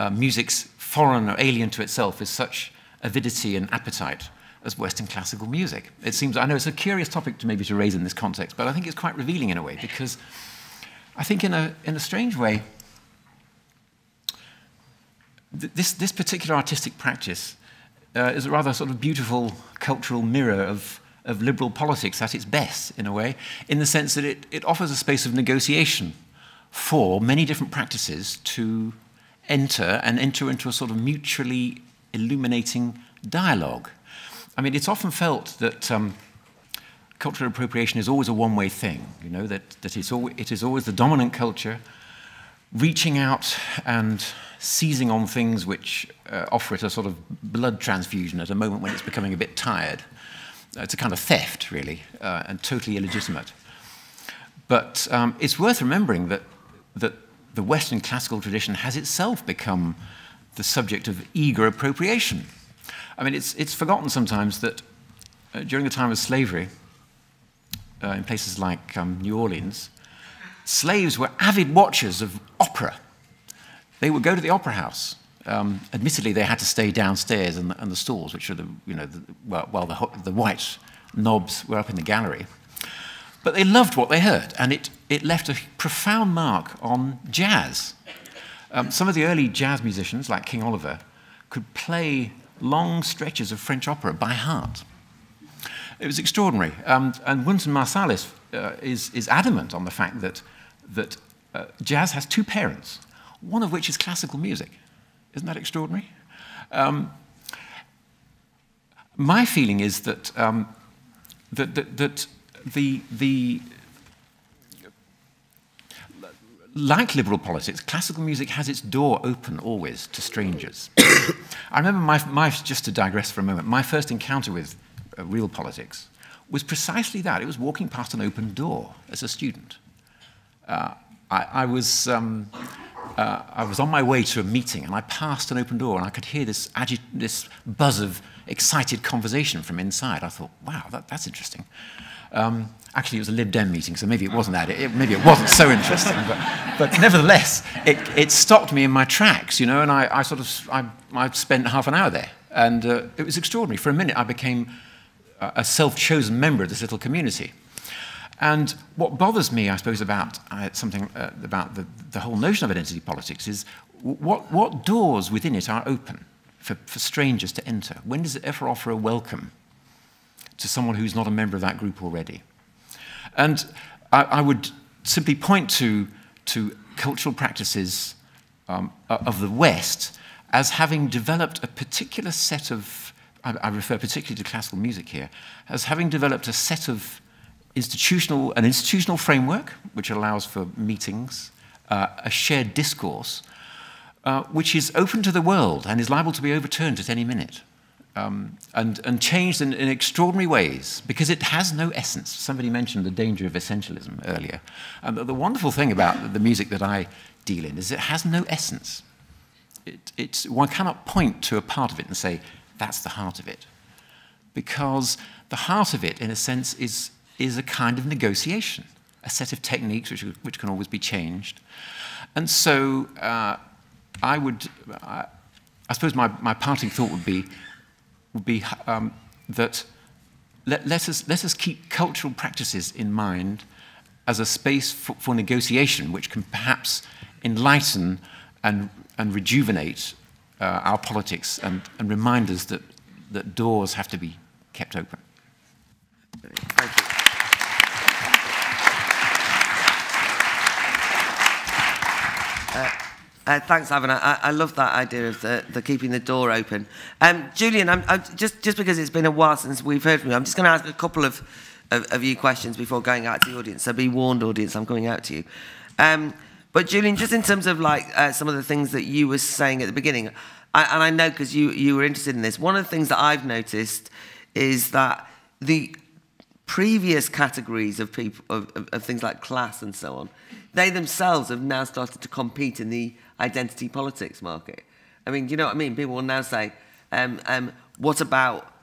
uh, music's foreign or alien to itself with such avidity and appetite as Western classical music. It seems, I know it's a curious topic to maybe to raise in this context, but I think it's quite revealing in a way, because I think in a, in a strange way, th this, this particular artistic practice uh, is a rather sort of beautiful cultural mirror of, of liberal politics at its best, in a way, in the sense that it, it offers a space of negotiation for many different practices to enter and enter into a sort of mutually illuminating dialogue. I mean, it's often felt that um, cultural appropriation is always a one-way thing, you know, that, that it's al it is always the dominant culture reaching out and seizing on things which uh, offer it a sort of blood transfusion at a moment when it's becoming a bit tired. Uh, it's a kind of theft, really, uh, and totally illegitimate. But um, it's worth remembering that, that the Western classical tradition has itself become the subject of eager appropriation. I mean, it's, it's forgotten sometimes that uh, during the time of slavery, uh, in places like um, New Orleans, slaves were avid watchers of opera. They would go to the opera house. Um, admittedly, they had to stay downstairs in the, in the stalls, which are the, you know, the, well, while the, the white nobs were up in the gallery. But they loved what they heard, and it, it left a profound mark on jazz. Um, some of the early jazz musicians, like King Oliver, could play long stretches of French opera by heart. It was extraordinary. Um, and Wynton Marsalis uh, is, is adamant on the fact that, that uh, jazz has two parents, one of which is classical music. Isn't that extraordinary? Um, my feeling is that, um, that, that, that the, the, like liberal politics, classical music has its door open always to strangers. [coughs] I remember my, my, just to digress for a moment, my first encounter with uh, real politics was precisely that. It was walking past an open door as a student. Uh, I, I, was, um, uh, I was on my way to a meeting and I passed an open door and I could hear this, this buzz of excited conversation from inside. I thought, wow, that, that's interesting. Um, actually, it was a Lib Dem meeting, so maybe it wasn't that. It, maybe it wasn't so interesting. But, but nevertheless, it, it, stopped me in my tracks, you know, and I, I sort of I, I, spent half an hour there. And uh, it was extraordinary. For a minute, I became a self-chosen member of this little community. And what bothers me, I suppose, about uh, something uh, about the, the whole notion of identity politics is what, what doors within it are open for, for strangers to enter? When does it ever offer a welcome to someone who's not a member of that group already. And I, I would simply point to, to cultural practices um, of the West as having developed a particular set of, I, I refer particularly to classical music here, as having developed a set of institutional, an institutional framework which allows for meetings, uh, a shared discourse, uh, which is open to the world and is liable to be overturned at any minute um, and, and changed in, in, extraordinary ways because it has no essence. Somebody mentioned the danger of essentialism earlier. And the, the wonderful thing about the music that I deal in is it has no essence. It, it's, one cannot point to a part of it and say, that's the heart of it. Because the heart of it, in a sense, is, is a kind of negotiation, a set of techniques which, which can always be changed. And so uh, I would, I, I suppose my, my parting thought would be would be um, that let, let, us, let us keep cultural practices in mind as a space for, for negotiation, which can perhaps enlighten and, and rejuvenate uh, our politics and, and remind us that, that doors have to be kept open. Thank you. Uh, uh, thanks, Ivan. I, I, love that idea of the, the keeping the door open. Um, Julian, I'm, I'm just, just because it's been a while since we've heard from you, I'm just going to ask a couple of, of, of, you questions before going out to the audience. So be warned, audience, I'm going out to you. Um, but Julian, just in terms of like uh, some of the things that you were saying at the beginning, I, and I know because you, you were interested in this, one of the things that I've noticed is that the previous categories of people of, of, of things like class and so on, they themselves have now started to compete in the identity politics market. I mean, you know what I mean? People will now say, um, um, what about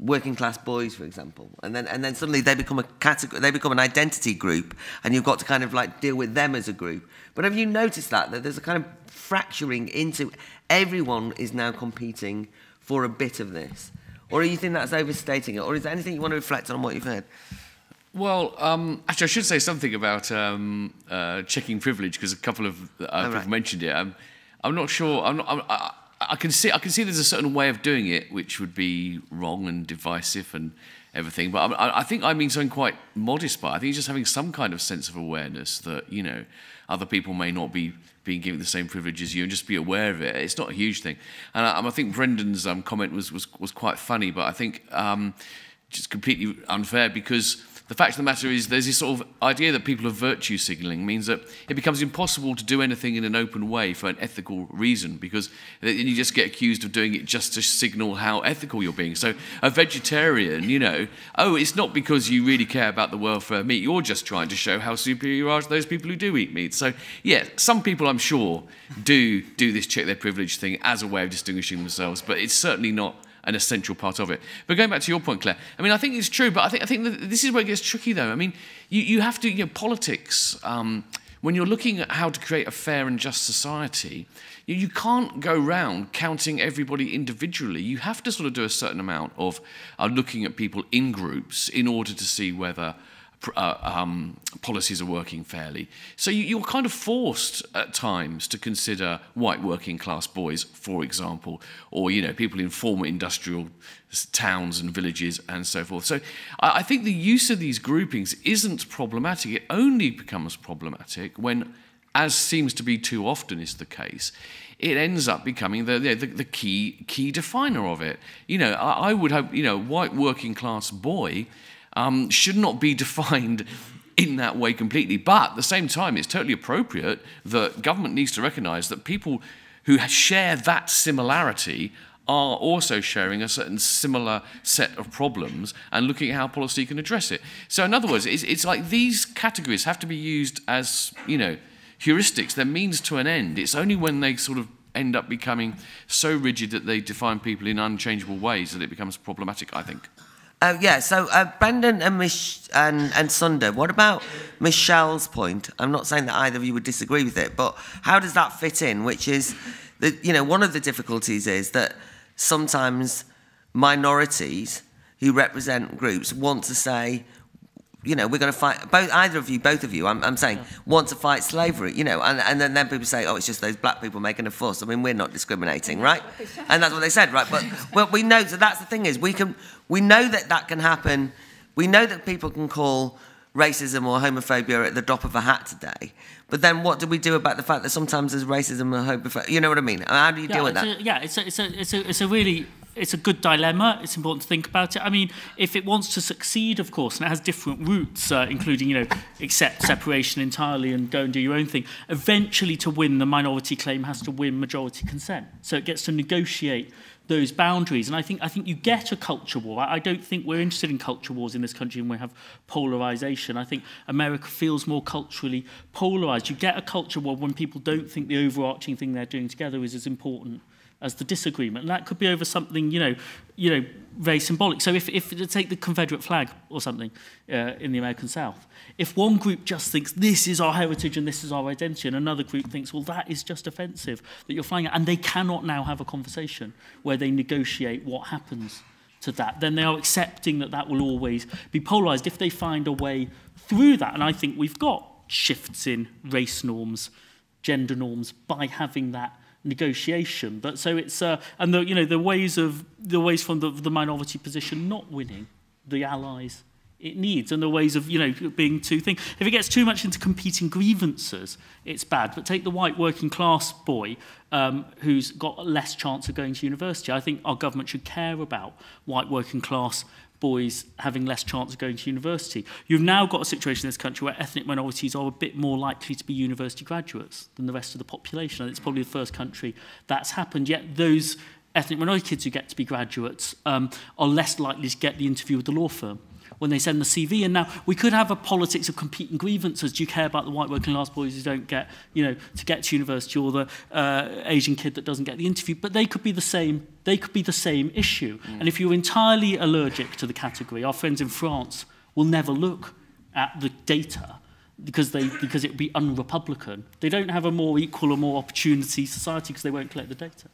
working class boys, for example? And then, and then suddenly they become a category, they become an identity group, and you've got to kind of like deal with them as a group. But have you noticed that, that there's a kind of fracturing into everyone is now competing for a bit of this? Or do you think that's overstating it? Or is there anything you want to reflect on what you've heard? Well, um, actually, I should say something about um, uh, checking privilege because a couple of uh, oh, people right. mentioned it. I'm, I'm not sure. I'm not, I'm, I, I can see I can see there's a certain way of doing it which would be wrong and divisive and everything. But I, I think I mean something quite modest. But I think just having some kind of sense of awareness that you know other people may not be being given the same privilege as you, and just be aware of it. It's not a huge thing. And I, um, I think Brendan's um, comment was was was quite funny, but I think um, just completely unfair because the fact of the matter is there's this sort of idea that people are virtue signaling means that it becomes impossible to do anything in an open way for an ethical reason because then you just get accused of doing it just to signal how ethical you're being. So a vegetarian, you know, oh, it's not because you really care about the welfare of meat, you're just trying to show how superior you are to those people who do eat meat. So yeah, some people I'm sure do do this check their privilege thing as a way of distinguishing themselves, but it's certainly not an essential part of it. But going back to your point, Claire, I mean, I think it's true, but I think, I think this is where it gets tricky, though. I mean, you, you have to, you know, politics, um, when you're looking at how to create a fair and just society, you, you can't go round counting everybody individually. You have to sort of do a certain amount of uh, looking at people in groups in order to see whether uh, um, policies are working fairly. So you, you're kind of forced at times to consider white working class boys, for example, or you know people in former industrial towns and villages and so forth. So I, I think the use of these groupings isn't problematic. It only becomes problematic when, as seems to be too often is the case, it ends up becoming the, the, the, key key definer of it. You know, I, I would have, you know, white working class boy um, should not be [laughs] defined in that way completely. But at the same time, it's totally appropriate that government needs to recognize that people who share that similarity are also sharing a certain similar set of problems and looking at how policy can address it. So, in other words, it's, it's like these categories have to be used as, you know, heuristics, they're means to an end. It's only when they sort of end up becoming so rigid that they define people in unchangeable ways that it becomes problematic, I think. Uh, yeah, so uh, Brendan and, Mich- and, and Sunder, what about Michele's point? I'm not saying that either of you would disagree with it, but how does that fit in? Which is that, you know, one of the difficulties is that sometimes minorities who represent groups want to say, you know, we're going to fight, both, either of you, both of you, I'm, I'm saying, yeah. want to fight slavery, you know, and, and then, then people say, oh, it's just those black people making a fuss. I mean, we're not discriminating, right? [laughs] And that's what they said, right? But well, we know, so that's the thing is, we can, we know that that can happen. We know that people can call racism or homophobia at the drop of a hat today. But then what do we do about the fact that sometimes there's racism or homophobia? You know what I mean? How do you yeah, deal with that? A, yeah, it's a, it's, a, it's, a, it's a really it's a good dilemma. It's important to think about it. I mean, if it wants to succeed, of course, and it has different routes, uh, including, you know, accept separation entirely and go and do your own thing, eventually to win, the minority claim has to win majority consent. So it gets to negotiate those boundaries. And I think, I think you get a culture war. I, I don't think we're interested in culture wars in this country and we have polarization. I think America feels more culturally polarized. You get a culture war when people don't think the overarching thing they're doing together is as important as the disagreement. And that could be over something, you know, you know, very symbolic. So if, if take the Confederate flag or something uh, in the American South, if one group just thinks this is our heritage and this is our identity, and another group thinks, well, that is just offensive that you're flying it, and they cannot now have a conversation where they negotiate what happens to that, then they are accepting that that will always be polarized if they find a way through that. And I think we've got shifts in race norms, gender norms by having that negotiation. But so it's uh, and the you know the ways of the ways from the, the minority position not winning the allies it needs and the ways of you know being too thing. If it gets too much into competing grievances, it's bad. But take the white working class boy um, who's got less chance of going to university. I think our government should care about white working class boys having less chance of going to university. You've now got a situation in this country where ethnic minorities are a bit more likely to be university graduates than the rest of the population. And it's probably the first country that's happened. Yet those ethnic minority kids who get to be graduates um, are less likely to get the interview with the law firm when they send the CV. And now we could have a politics of competing grievances. Do you care about the white working class boys who don't get, you know, to get to university or the uh, Asian kid that doesn't get the interview? But they could be the same they could be the same issue. Mm. And if you're entirely allergic to the category, our friends in France will never look at the data because they because it would be unrepublican. They don't have a more equal or more opportunity society because they won't collect the data.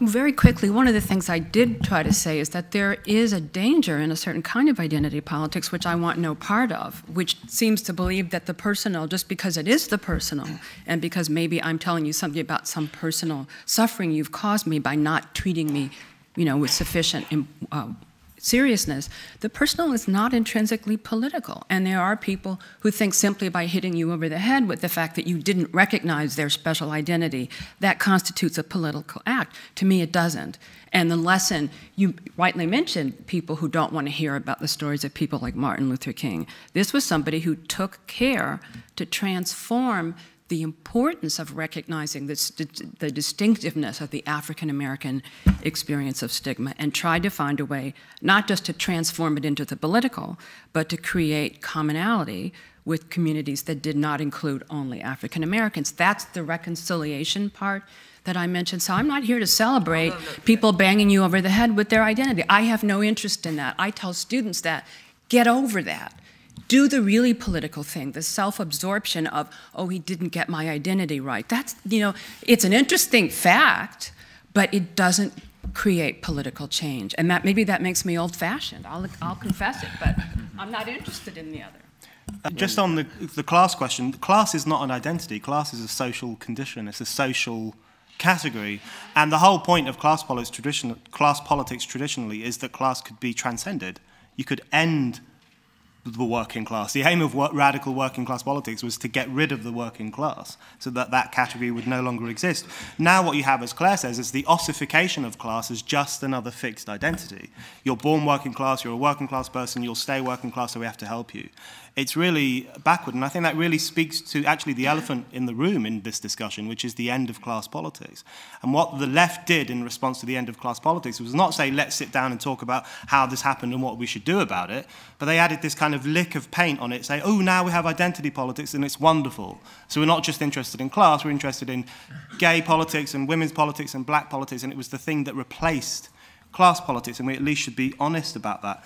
Very quickly, one of the things I did try to say is that there is a danger in a certain kind of identity politics, which I want no part of, which seems to believe that the personal, just because it is the personal, and because maybe I'm telling you something about some personal suffering you've caused me by not treating me, you know, with sufficient uh, seriousness, the personal is not intrinsically political. And there are people who think simply by hitting you over the head with the fact that you didn't recognize their special identity, that constitutes a political act. To me, it doesn't. And the lesson, you rightly mentioned people who don't want to hear about the stories of people like Martin Luther King. This was somebody who took care to transform the importance of recognizing this, the distinctiveness of the African American experience of stigma and tried to find a way not just to transform it into the political, but to create commonality with communities that did not include only African Americans. That's the reconciliation part that I mentioned. So I'm not here to celebrate people banging you over the head with their identity. I have no interest in that. I tell students that get over that do the really political thing, the self-absorption of, oh, he didn't get my identity right. That's, you know, it's an interesting fact, but it doesn't create political change. And that maybe that makes me old-fashioned. I'll, I'll confess it, but I'm not interested in the other. Uh, just on the, the class question, class is not an identity. Class is a social condition. It's a social category. And the whole point of class politics, tradition, class politics traditionally is that class could be transcended. You could end the working class. The aim of work, radical working class politics was to get rid of the working class so that that category would no longer exist. Now what you have, as Claire says, is the ossification of class as just another fixed identity. You're born working class, you're a working class person, you'll stay working class, so we have to help you it's really backward. And I think that really speaks to actually the elephant in the room in this discussion, which is the end of class politics. And what the left did in response to the end of class politics was not say, let's sit down and talk about how this happened and what we should do about it, but they added this kind of lick of paint on it, say, oh, now we have identity politics and it's wonderful. So we're not just interested in class, we're interested in gay politics and women's politics and black politics, and it was the thing that replaced class politics, and we at least should be honest about that.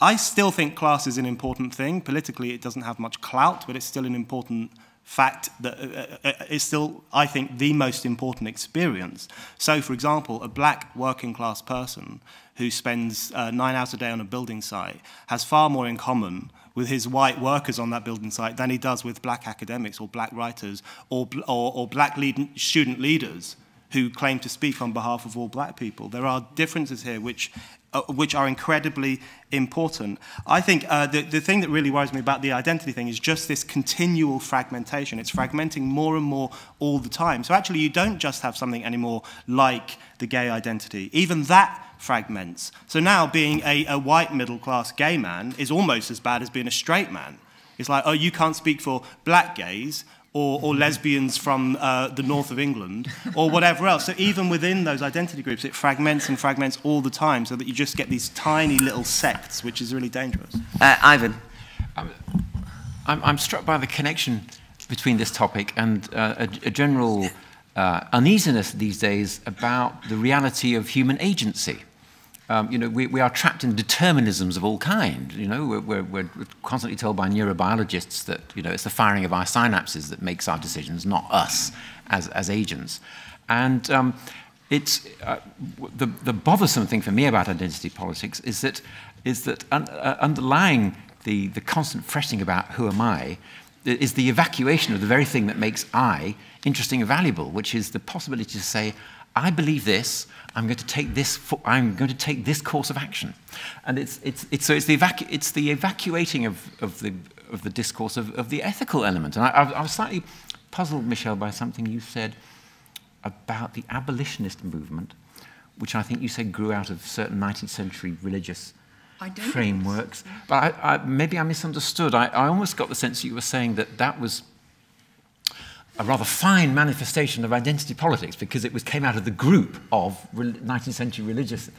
I still think class is an important thing. Politically, it doesn't have much clout, but it's still an important fact that uh, uh, uh is still, I think, the most important experience. So, for example, a black working class person who spends uh, nine hours a day on a building site has far more in common with his white workers on that building site than he does with black academics or black writers or, or, or black lead student leaders who claim to speak on behalf of all black people. There are differences here which uh, which are incredibly important. I think uh, the, the thing that really worries me about the identity thing is just this continual fragmentation. It's fragmenting more and more all the time. So actually, you don't just have something anymore like the gay identity. Even that fragments. So now being a, a white middle class gay man is almost as bad as being a straight man. It's like, oh, you can't speak for black gays, or, or lesbians from uh, the north of England, or whatever else. So even within those identity groups, it fragments and fragments all the time, so that you just get these tiny little sects, which is really dangerous. Uh, Ivan. I'm, I'm, I'm struck by the connection between this topic and uh, a, a general uh, uneasiness these days about the reality of human agency. Um, you know, we, we are trapped in determinisms of all kind. You know, we're, we're, we're constantly told by neurobiologists that, you know, it's the firing of our synapses that makes our decisions, not us as, as agents. And um, it's, uh, the, the bothersome thing for me about identity politics is that, is that un, uh, underlying the, the constant fretting about who am I is the evacuation of the very thing that makes I interesting and valuable, which is the possibility to say, I believe this, I'm going to take this, I'm going to take this course of action. And it's, it's, it's, so it's the, evacu it's the evacuating of, of, the, of the discourse of, of the ethical element. And I, I, was slightly puzzled, Michelle, by something you said about the abolitionist movement, which I think you said grew out of certain 19th century religious frameworks. But I, I, maybe I misunderstood. I, I almost got the sense you were saying that that was a rather fine manifestation of identity politics because it was, came out of the group of 19th century religious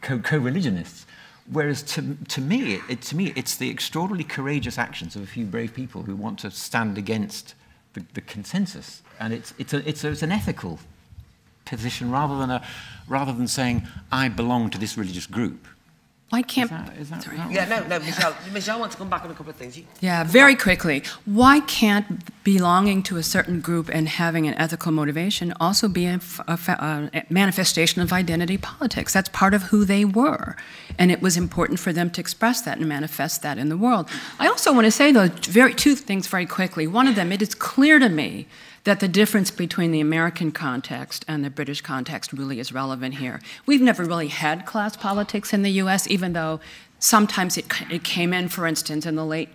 co-religionists. Co Whereas to, to, me, it, to me, it's the extraordinarily courageous actions of a few brave people who want to stand against the, the consensus. And it's, it's, a, it's, a, it's an ethical position rather than, a, rather than saying, I belong to this religious group. Why can't... Is that, is that Sorry. Yeah, no, no, Michele, Michele wants to come back on a couple of things. You, yeah, very quickly. Why can't belonging to a certain group and having an ethical motivation also be a, a, a, manifestation of identity politics? That's part of who they were. And it was important for them to express that and manifest that in the world. I also want to say, though, very, two things very quickly. One of them, it is clear to me that the difference between the American context and the British context really is relevant here. We've never really had class politics in the US, even though sometimes it, it came in, for instance, in the late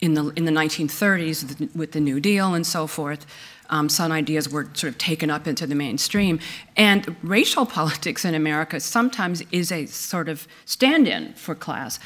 in the, in the 1930s with the New Deal and so forth. Um, some ideas were sort of taken up into the mainstream. And racial [laughs] politics in America sometimes is a sort of stand in for class.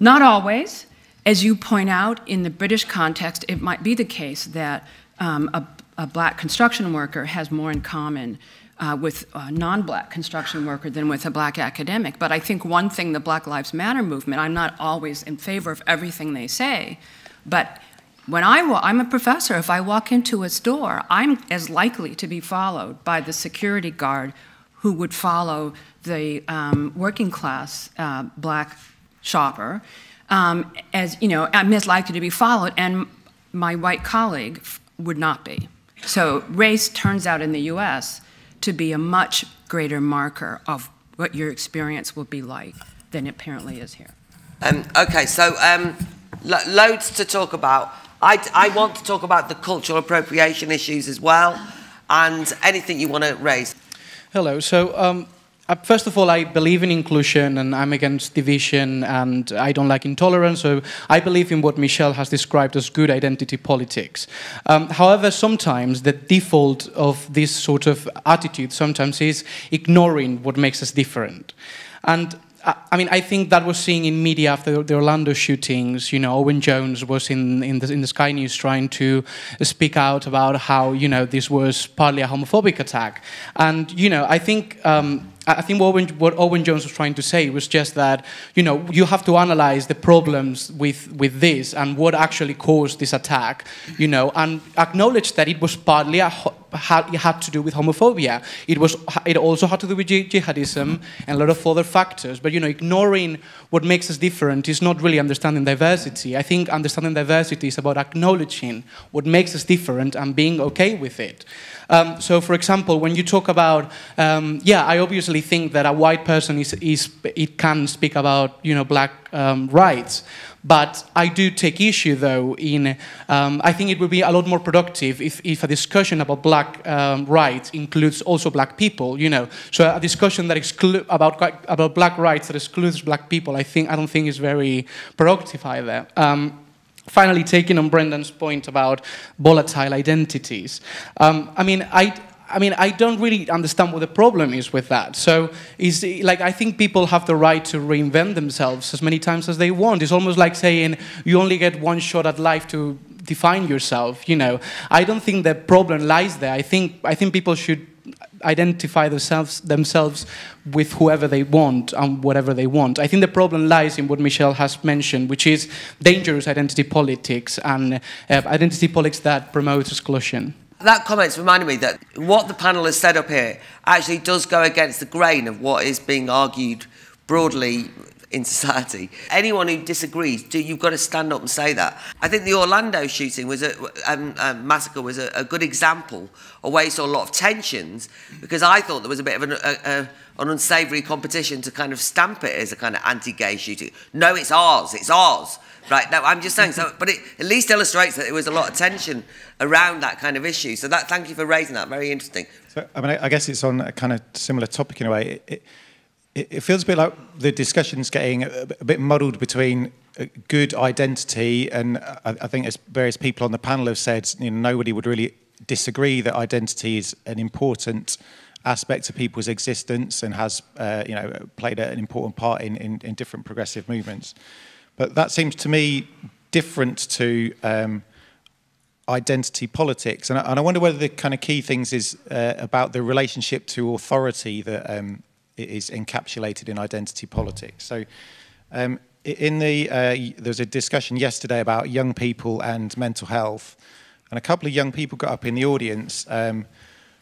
Not always. As you point out, in the British context, it might be the case that um, a, a, black construction worker has more in common uh, with a non black construction worker than with a black academic. But I think one thing the Black Lives Matter movement, I'm not always in favor of everything they say, but when I I'm a professor, if I walk into a store, I'm as likely to be followed by the security guard who would follow the um, working class uh, black shopper um, as, you know, I'm as likely to be followed, and my white colleague would not be. So race turns out in the US to be a much greater marker of what your experience will be like than it apparently is here. Um, okay, so um, lo loads to talk about. I, I want to talk about the cultural appropriation issues as well, and anything you want to raise. Hello. So um, first of all, I believe in inclusion and I'm against division and I don't like intolerance. So I believe in what Michele has described as good identity politics. Um, however, sometimes the default of this sort of attitude sometimes is ignoring what makes us different. And I mean, I think that was seen in media after the Orlando shootings. You know, Owen Jones was in in the, in the Sky News trying to speak out about how you know this was partly a homophobic attack, and you know, I think. Um, I think what Owen, what Owen, Jones was trying to say was just that you know you have to analyze the problems with with this and what actually caused this attack, you know, and acknowledge that it was partly a, had, it had to do with homophobia. It was it also had to do with jihadism and a lot of other factors. But you know, ignoring what makes us different is not really understanding diversity. I think understanding diversity is about acknowledging what makes us different and being okay with it. Um, so, for example, when you talk about, um, yeah, I obviously think that a white person is, is it can speak about, you know, black um, rights. But I do take issue, though, in um, I think it would be a lot more productive if, if a discussion about black um, rights includes also black people. You know, so a discussion that exclude about about black rights that excludes black people, I think I don't think is very productive either. Finally, taking on Brendan's point about volatile identities, um, I mean, I. I mean, I don't really understand what the problem is with that. So, is like I think people have the right to reinvent themselves as many times as they want. It's almost like saying you only get one shot at life to define yourself. You know, I don't think the problem lies there. I think I think people should identify themselves, themselves with whoever they want and whatever they want. I think the problem lies in what Michele has mentioned, which is dangerous identity politics and uh, identity politics that promotes exclusion. That comment's reminded me that what the panel has set up here actually does go against the grain of what is being argued broadly in society. Anyone who disagrees, do, you've got to stand up and say that. I think the Orlando shooting was a um, um, massacre was a, a, good example of where you saw a lot of tensions because I thought there was a bit of an, a, a, an unsavoury competition to kind of stamp it as a kind of anti-gay shooting. No, it's ours. It's ours. Right, no, I'm just saying, so, but it at least illustrates that there was a lot of tension around that kind of issue. So that, thank you for raising that. Very interesting. So, I mean, I guess it's on a kind of similar topic in a way. It, it, it feels a bit like the discussion's getting a, a bit muddled between good identity and I, I think as various people on the panel have said, you know, nobody would really disagree that identity is an important aspect of people's existence and has uh, you know played an important part in, in, in, different progressive movements. But that seems to me different to um, identity politics, and I, and I, wonder whether the kind of key things is uh, about the relationship to authority that um, is encapsulated in identity politics. So um, in the, uh, there was a discussion yesterday about young people and mental health, and a couple of young people got up in the audience um,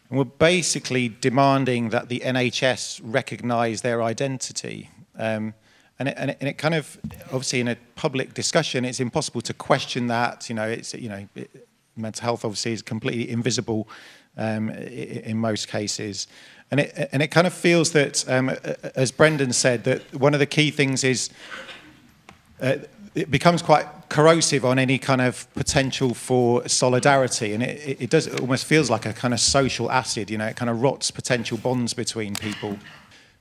and were basically demanding that the NHS recognise their identity. Um, and, it, and, it, and, it, kind of, obviously in a public discussion, it's impossible to question that. You know, it's, you know, it, mental health obviously is completely invisible um, in most cases. And it, and it kind of feels that, um, as Brendan said, that one of the key things is uh, it becomes quite corrosive on any kind of potential for solidarity, and it, it does it almost feels like a kind of social acid. You know, it kind of rots potential bonds between people,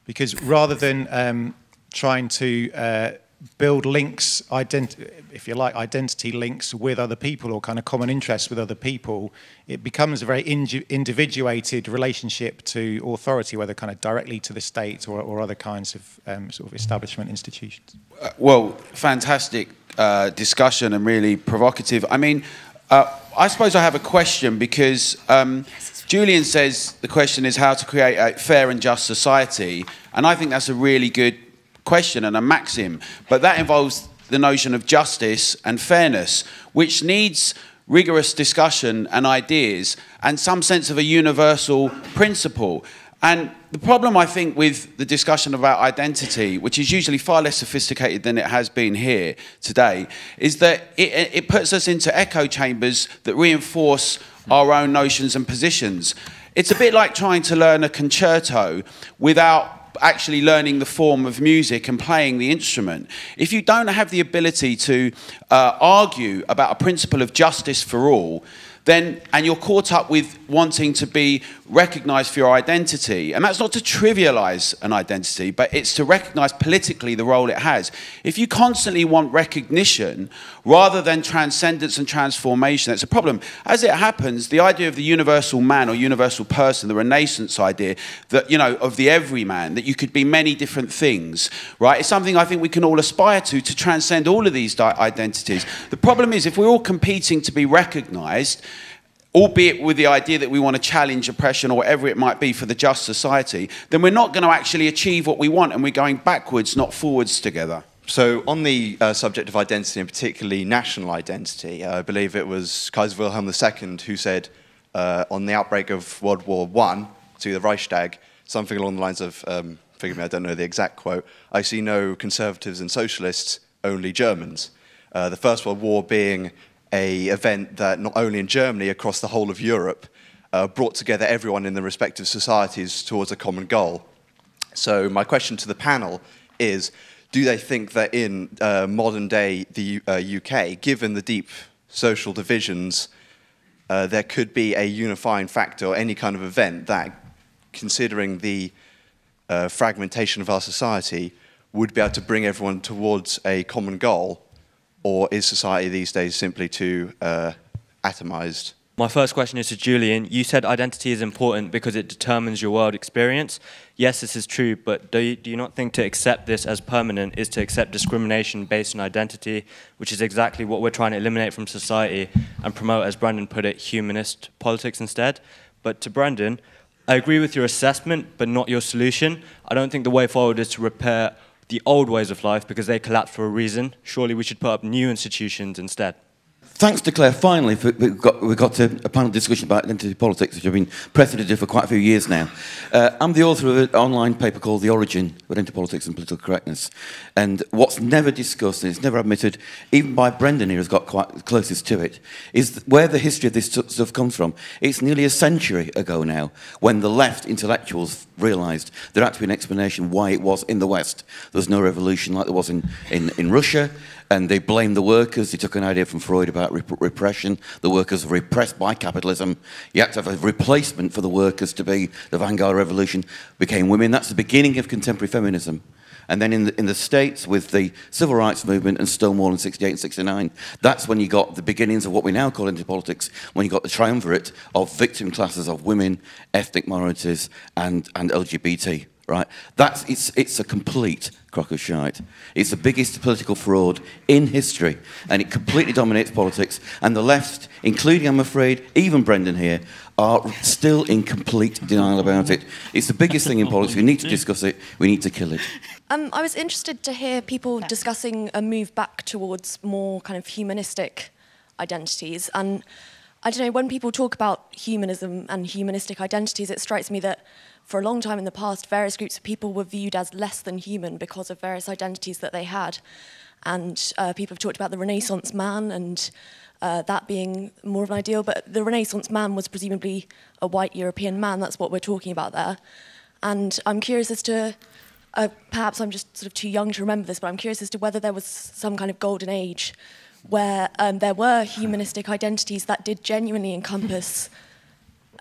because rather than um, trying to uh, build links, if you like, identity links with other people or kind of common interests with other people, it becomes a very individuated relationship to authority, whether kind of directly to the state or, or other kinds of um, sort of establishment institutions. Uh, well, fantastic uh, discussion and really provocative. I mean, uh, I suppose I have a question because um, Julian says the question is how to create a fair and just society, and I think that's a really good question and a maxim, but that involves the notion of justice and fairness, which needs rigorous discussion and ideas and some sense of a universal principle. And the problem, I think, with the discussion about identity, which is usually far less sophisticated than it has been here today, is that it, it puts us into echo chambers that reinforce our own notions and positions. It's a bit like trying to learn a concerto without actually learning the form of music and playing the instrument. If you don't have the ability to uh, argue about a principle of justice for all, then and you're caught up with wanting to be recognized for your identity. And that's not to trivialize an identity but it's to recognize politically the role it has. If you constantly want recognition rather than transcendence and transformation that's a problem. As it happens the idea of the universal man or universal person the renaissance idea that you know of the everyman that you could be many different things right it's something i think we can all aspire to to transcend all of these identities. The problem is if we're all competing to be recognized albeit with the idea that we want to challenge oppression or whatever it might be for the just society, then we're not going to actually achieve what we want and we're going backwards, not forwards together. So, on the uh, subject of identity, and particularly national identity, uh, I believe it was Kaiser Wilhelm II who said uh, on the outbreak of World War I to the Reichstag, something along the lines of, um, forgive me, I don't know the exact quote, I see no conservatives and socialists, only Germans. Uh, the First World War being a event that not only in Germany, across the whole of Europe, uh, brought together everyone in the respective societies towards a common goal. So my question to the panel is, do they think that in uh, modern day the uh, UK, given the deep social divisions, uh, there could be a unifying factor or any kind of event that, considering the uh, fragmentation of our society, would be able to bring everyone towards a common goal or is society these days simply too uh, atomized? My first question is to Julian. You said identity is important because it determines your world experience. Yes, this is true, but do you, do you not think to accept this as permanent is to accept discrimination based on identity, which is exactly what we're trying to eliminate from society and promote, as Brendan put it, humanist politics instead? But to Brendan, I agree with your assessment, but not your solution. I don't think the way forward is to repair the old ways of life because they collapsed for a reason. Surely we should put up new institutions instead. Thanks to Claire, finally, for, we, got, we got to a panel discussion about identity politics, which I've been pressing to do for quite a few years now. Uh, I'm the author of an online paper called The Origin of Identity Politics and Political Correctness. And what's never discussed, and it's never admitted, even by Brendan here, who's got quite closest to it, is where the history of this stuff comes from. It's nearly a century ago now when the left intellectuals realised there had to be an explanation why it was in the West. There was no revolution like there was in, in, in Russia and they blamed the workers. They took an idea from Freud about rep repression. The workers were repressed by capitalism. You had to have a replacement for the workers to be the vanguard revolution, became women. That's the beginning of contemporary feminism. And then in the, in the States, with the civil rights movement and Stonewall in 68 and 69, that's when you got the beginnings of what we now call into politics, when you got the triumvirate of victim classes of women, ethnic minorities, and, and LGBT right? That's, it's, it's a complete crock of shite. It's the biggest political fraud in history, and it completely dominates politics. And the left, including, I'm afraid, even Brendan here, are still in complete denial about it. It's the biggest thing in politics. We need to discuss it. We need to kill it. Um, I was interested to hear people discussing a move back towards more kind of humanistic identities. And I don't know, when people talk about humanism and humanistic identities, it strikes me that for a long time in the past, various groups of people were viewed as less than human because of various identities that they had. And uh, people have talked about the Renaissance man and uh, that being more of an ideal, but the Renaissance man was presumably a white European man. That's what we're talking about there. And I'm curious as to uh, perhaps I'm just sort of too young to remember this, but I'm curious as to whether there was some kind of golden age where um, there were humanistic identities that did genuinely encompass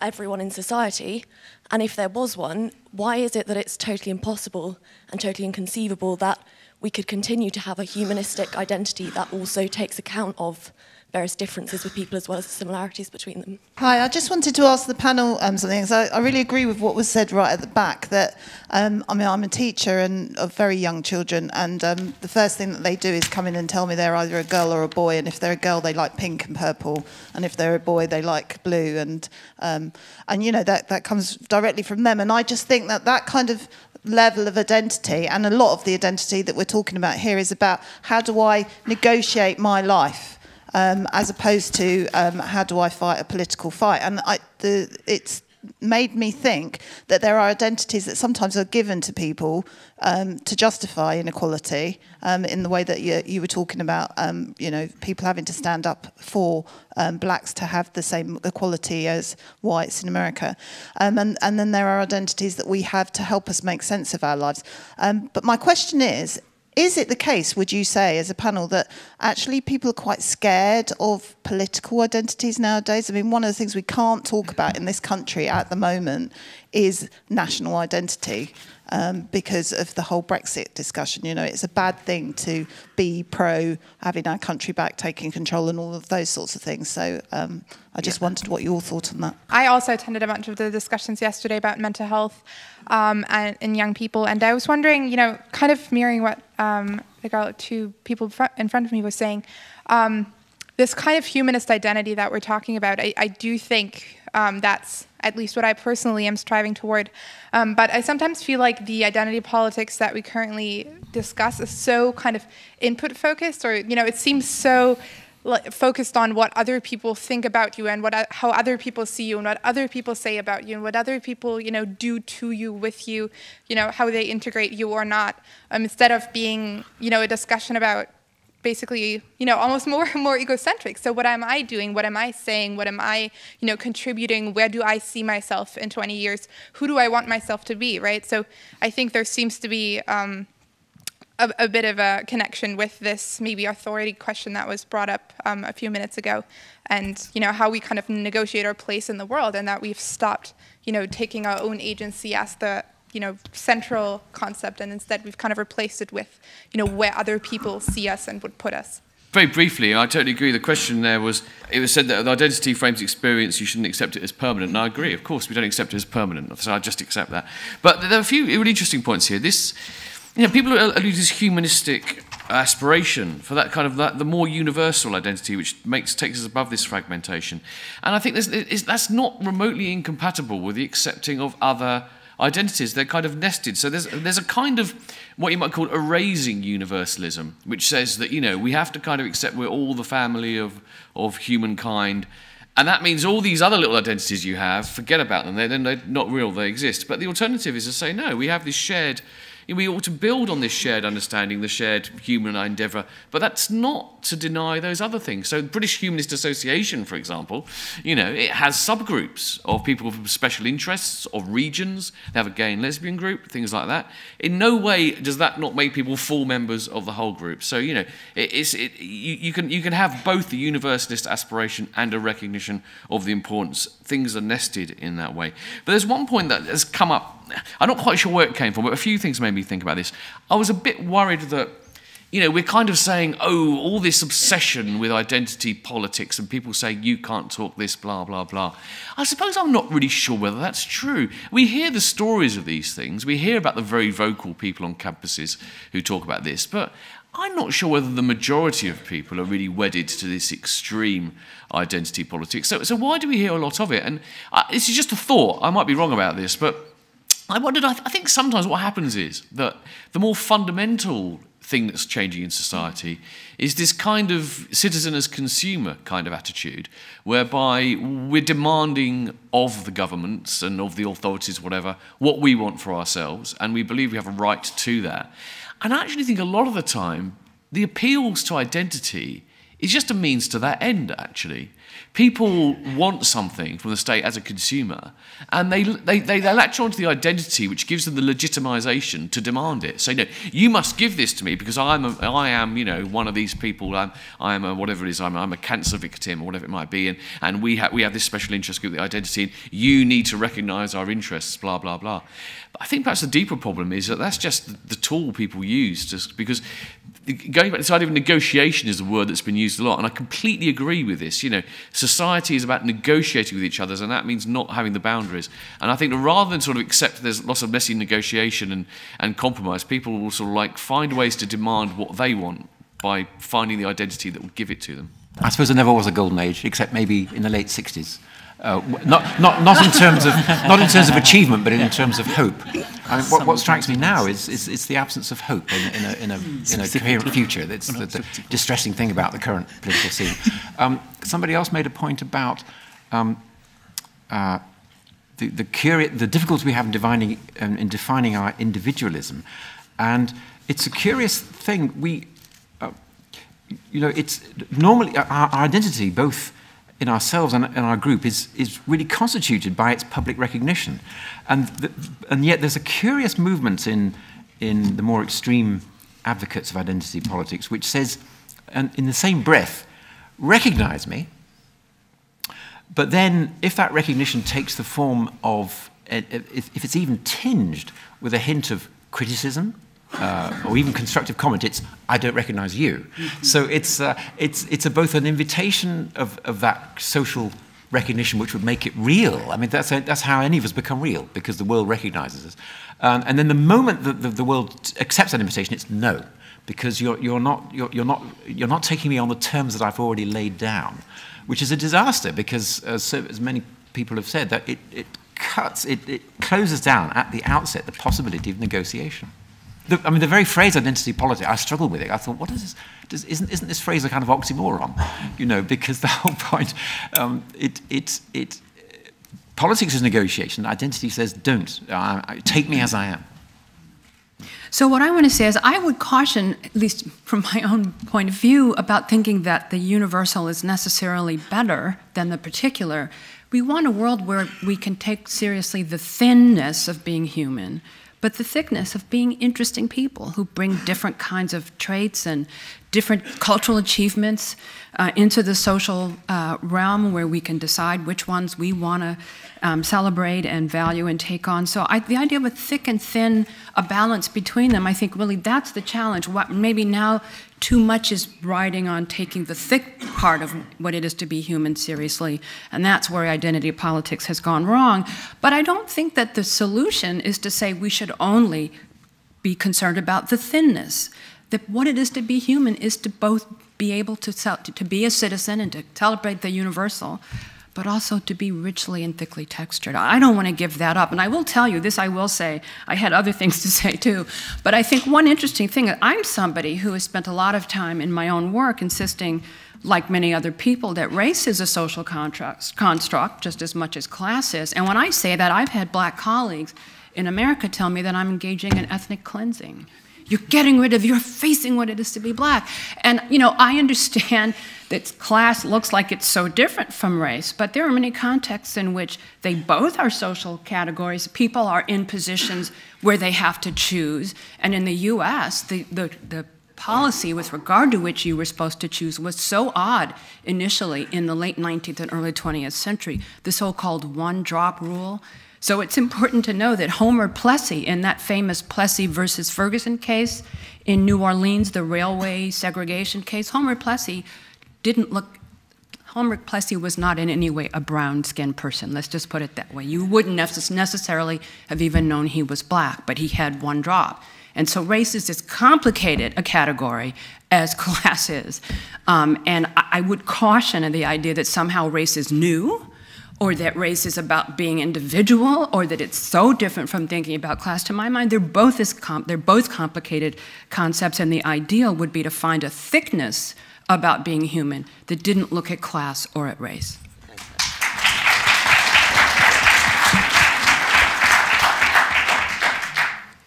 everyone in society. And if there was one, why is it that it's totally impossible and totally inconceivable that we could continue to have a humanistic identity that also takes account of various differences with people as well as the similarities between them. Hi, I just wanted to ask the panel um, something. So I really agree with what was said right at the back. That um, I mean, I'm a teacher and of very young children, and um, the first thing that they do is come in and tell me they're either a girl or a boy. And if they're a girl, they like pink and purple, and if they're a boy, they like blue. And um, and you know that that comes directly from them. And I just think that that kind of level of identity and a lot of the identity that we're talking about here is about how do I negotiate my life um, as opposed to um, how do I fight a political fight. And I, the, it's made me think that there are identities that sometimes are given to people um, to justify inequality um, in the way that you, you were talking about, um, you know, people having to stand up for um, blacks to have the same equality as whites in America. Um, and, and then there are identities that we have to help us make sense of our lives. Um, but my question is, is it the case, would you say, as a panel, that actually people are quite scared of political identities nowadays? I mean, one of the things we can't talk about in this country at the moment is national identity um, because of the whole Brexit discussion. You know, it's a bad thing to be pro having our country back, taking control, and all of those sorts of things. So um, I just yeah. wondered what you all thought on that. I also attended a bunch of the discussions yesterday about mental health um, and in young people, and I was wondering, you know, kind of mirroring what um, the girl, two people in front of me was saying. Um, this kind of humanist identity that we're talking about, I, I do think um, that's at least what I personally am striving toward. Um, but I sometimes feel like the identity politics that we currently discuss is so kind of input focused, or you know, it seems so focused on what other people think about you and what how other people see you and what other people say about you and what other people you know do to you with you you know how they integrate you or not um, instead of being you know a discussion about basically you know almost more and more [laughs] egocentric. So what am i doing? What am i saying? What am i you know contributing? Where do i see myself in 20 years? Who do i want myself to be right? So i think there seems to be um, a, a, bit of a connection with this maybe authority question that was brought up um, a few minutes ago, and you know how we kind of negotiate our place in the world, and that we've stopped you know taking our own agency as the you know central concept, and instead we've kind of replaced it with you know where other people see us and would put us. Very briefly, I totally agree. The question there was, it was said that the identity frames experience, you shouldn't accept it as permanent. And I agree, of course, we don't accept it as permanent, so I just accept that. But there are a few really interesting points here. This, you know, people allude to this humanistic aspiration for that kind of that, the more universal identity, which makes takes us above this fragmentation. And I think that's not remotely incompatible with the accepting of other identities. They're kind of nested. So there's there's a kind of what you might call erasing universalism, which says that you know we have to kind of accept we're all the family of of humankind. And that means all these other little identities you have, forget about them. They're, they're not real, they exist. But the alternative is to say, no, we have this shared we ought to build on this shared understanding, the shared human endeavour, but that's not to deny those other things. So, British Humanist Association, for example, you know, it has subgroups of people with special interests, of regions. They have a gay and lesbian group, things like that. In no way does that not make people full members of the whole group. So, you know, it, it's, it, you, you, can, you can have both the universalist aspiration and a recognition of the importance. Things are nested in that way. But there's one point that has come up I'm not quite sure where it came from, but a few things made me think about this. I was a bit worried that, you know, we're kind of saying, oh, all this obsession with identity politics and people saying you can't talk this, blah, blah, blah. I suppose I'm not really sure whether that's true. We hear the stories of these things, we hear about the very vocal people on campuses who talk about this, but I'm not sure whether the majority of people are really wedded to this extreme identity politics. So, so why do we hear a lot of it? And uh, this is just a thought. I might be wrong about this, but I wondered, I, th- I think sometimes what happens is that the more fundamental thing that's changing in society is this kind of citizen as consumer kind of attitude, whereby we're demanding of the governments and of the authorities, whatever, what we want for ourselves, and we believe we have a right to that. And I actually think a lot of the time, the appeals to identity is just a means to that end, actually. People want something from the state as a consumer, and they, they, they, they latch onto the identity which gives them the legitimization to demand it. So, you know, you must give this to me because I'm a, I am, you know, one of these people. I'm, I am a, whatever it is, I'm, I'm a cancer victim or whatever it might be, and, and we, ha- we have this special interest group, the identity, and you need to recognize our interests, blah, blah, blah. But I think perhaps the deeper problem is that that's just the tool people use just because going back to this idea of negotiation is a word that's been used a lot, and I completely agree with this. You know, society is about negotiating with each other, and that means not having the boundaries. And I think that rather than sort of accept there's lots of messy negotiation and, and compromise, people will sort of like find ways to demand what they want by finding the identity that will give it to them. I suppose there never was a golden age, except maybe in the late 60s. Uh, not, not, not, in terms of, not in terms of achievement, but in terms of hope. I mean, what, what, strikes me now is, is, is, the absence of hope in, in, a, in, a, in a coherent future. That's the, the, distressing thing about the current political scene. Um, somebody else made a point about um, uh, the, the, curi- the difficulty we have in defining, um, in defining our individualism. And it's a curious thing. We, uh, you know, it's normally our, our identity, both in ourselves and in our group is, is really constituted by its public recognition. And, the, and yet there's a curious movement in, in the more extreme advocates of identity politics which says, and in the same breath, recognize me, but then if that recognition takes the form of, if, if it's even tinged with a hint of criticism uh, or even constructive comment, it's I don't recognize you. So it's, uh, it's, it's both an invitation of, of that social recognition which would make it real. I mean, that's, a, that's how any of us become real, because the world recognizes us. Um, and then the moment that the, the world accepts that invitation, it's no, because you're, you're, not, you're, you're, not, you're not taking me on the terms that I've already laid down, which is a disaster, because as, so, as many people have said, that it, it cuts, it, it closes down at the outset the possibility of negotiation. The, I mean, the very phrase identity politics, I struggled with it. I thought, what is this? Does, isn't, isn't this phrase a kind of oxymoron? You know, because the whole point, um, it, it, it, politics is negotiation. Identity says, don't. Take me as I am. So what I want to say is I would caution, at least from my own point of view, about thinking that the universal is necessarily better than the particular. We want a world where we can take seriously the thinness of being human, but the thickness of being interesting people who bring different kinds of traits and different cultural achievements uh, into the social uh, realm where we can decide which ones we want to um, celebrate and value and take on. So I, the idea of a thick and thin, a balance between them, I think really that's the challenge. What, maybe now too much is riding on taking the thick part of what it is to be human seriously, and that's where identity politics has gone wrong. But I don't think that the solution is to say we should only be concerned about the thinness. That what it is to be human is to both be able to, to be a citizen and to celebrate the universal, but also to be richly and thickly textured. I don't want to give that up. And I will tell you, this I will say, I had other [laughs] things to say too, but I think one interesting thing, I'm somebody who has spent a lot of time in my own work insisting, like many other people, that race is a social construct, construct just as much as class is. And when I say that, I've had black colleagues in America tell me that I'm engaging in ethnic cleansing. You're getting rid of, you're facing what it is to be black. And, you know, I understand that class looks like it's so different from race, but there are many contexts in which they both are social categories. People are in positions where they have to choose. And in the US, the, the, the policy with regard to which you were supposed to choose was so odd initially in the late 19th and early 20th century, the so called one drop rule so it's important to know that Homer Plessy, in that famous Plessy versus Ferguson case in New Orleans, the railway segregation case, Homer Plessy didn't look, Homer Plessy was not in any way a brown skinned person, let's just put it that way. You wouldn't necessarily have even known he was black, but he had one drop. And so race is as complicated a category as [laughs] class is. Um, and I would caution the idea that somehow race is new or that race is about being individual, or that it's so different from thinking about class. To my mind, they're both, as they're both complicated concepts, and the ideal would be to find a thickness about being human that didn't look at class or at race.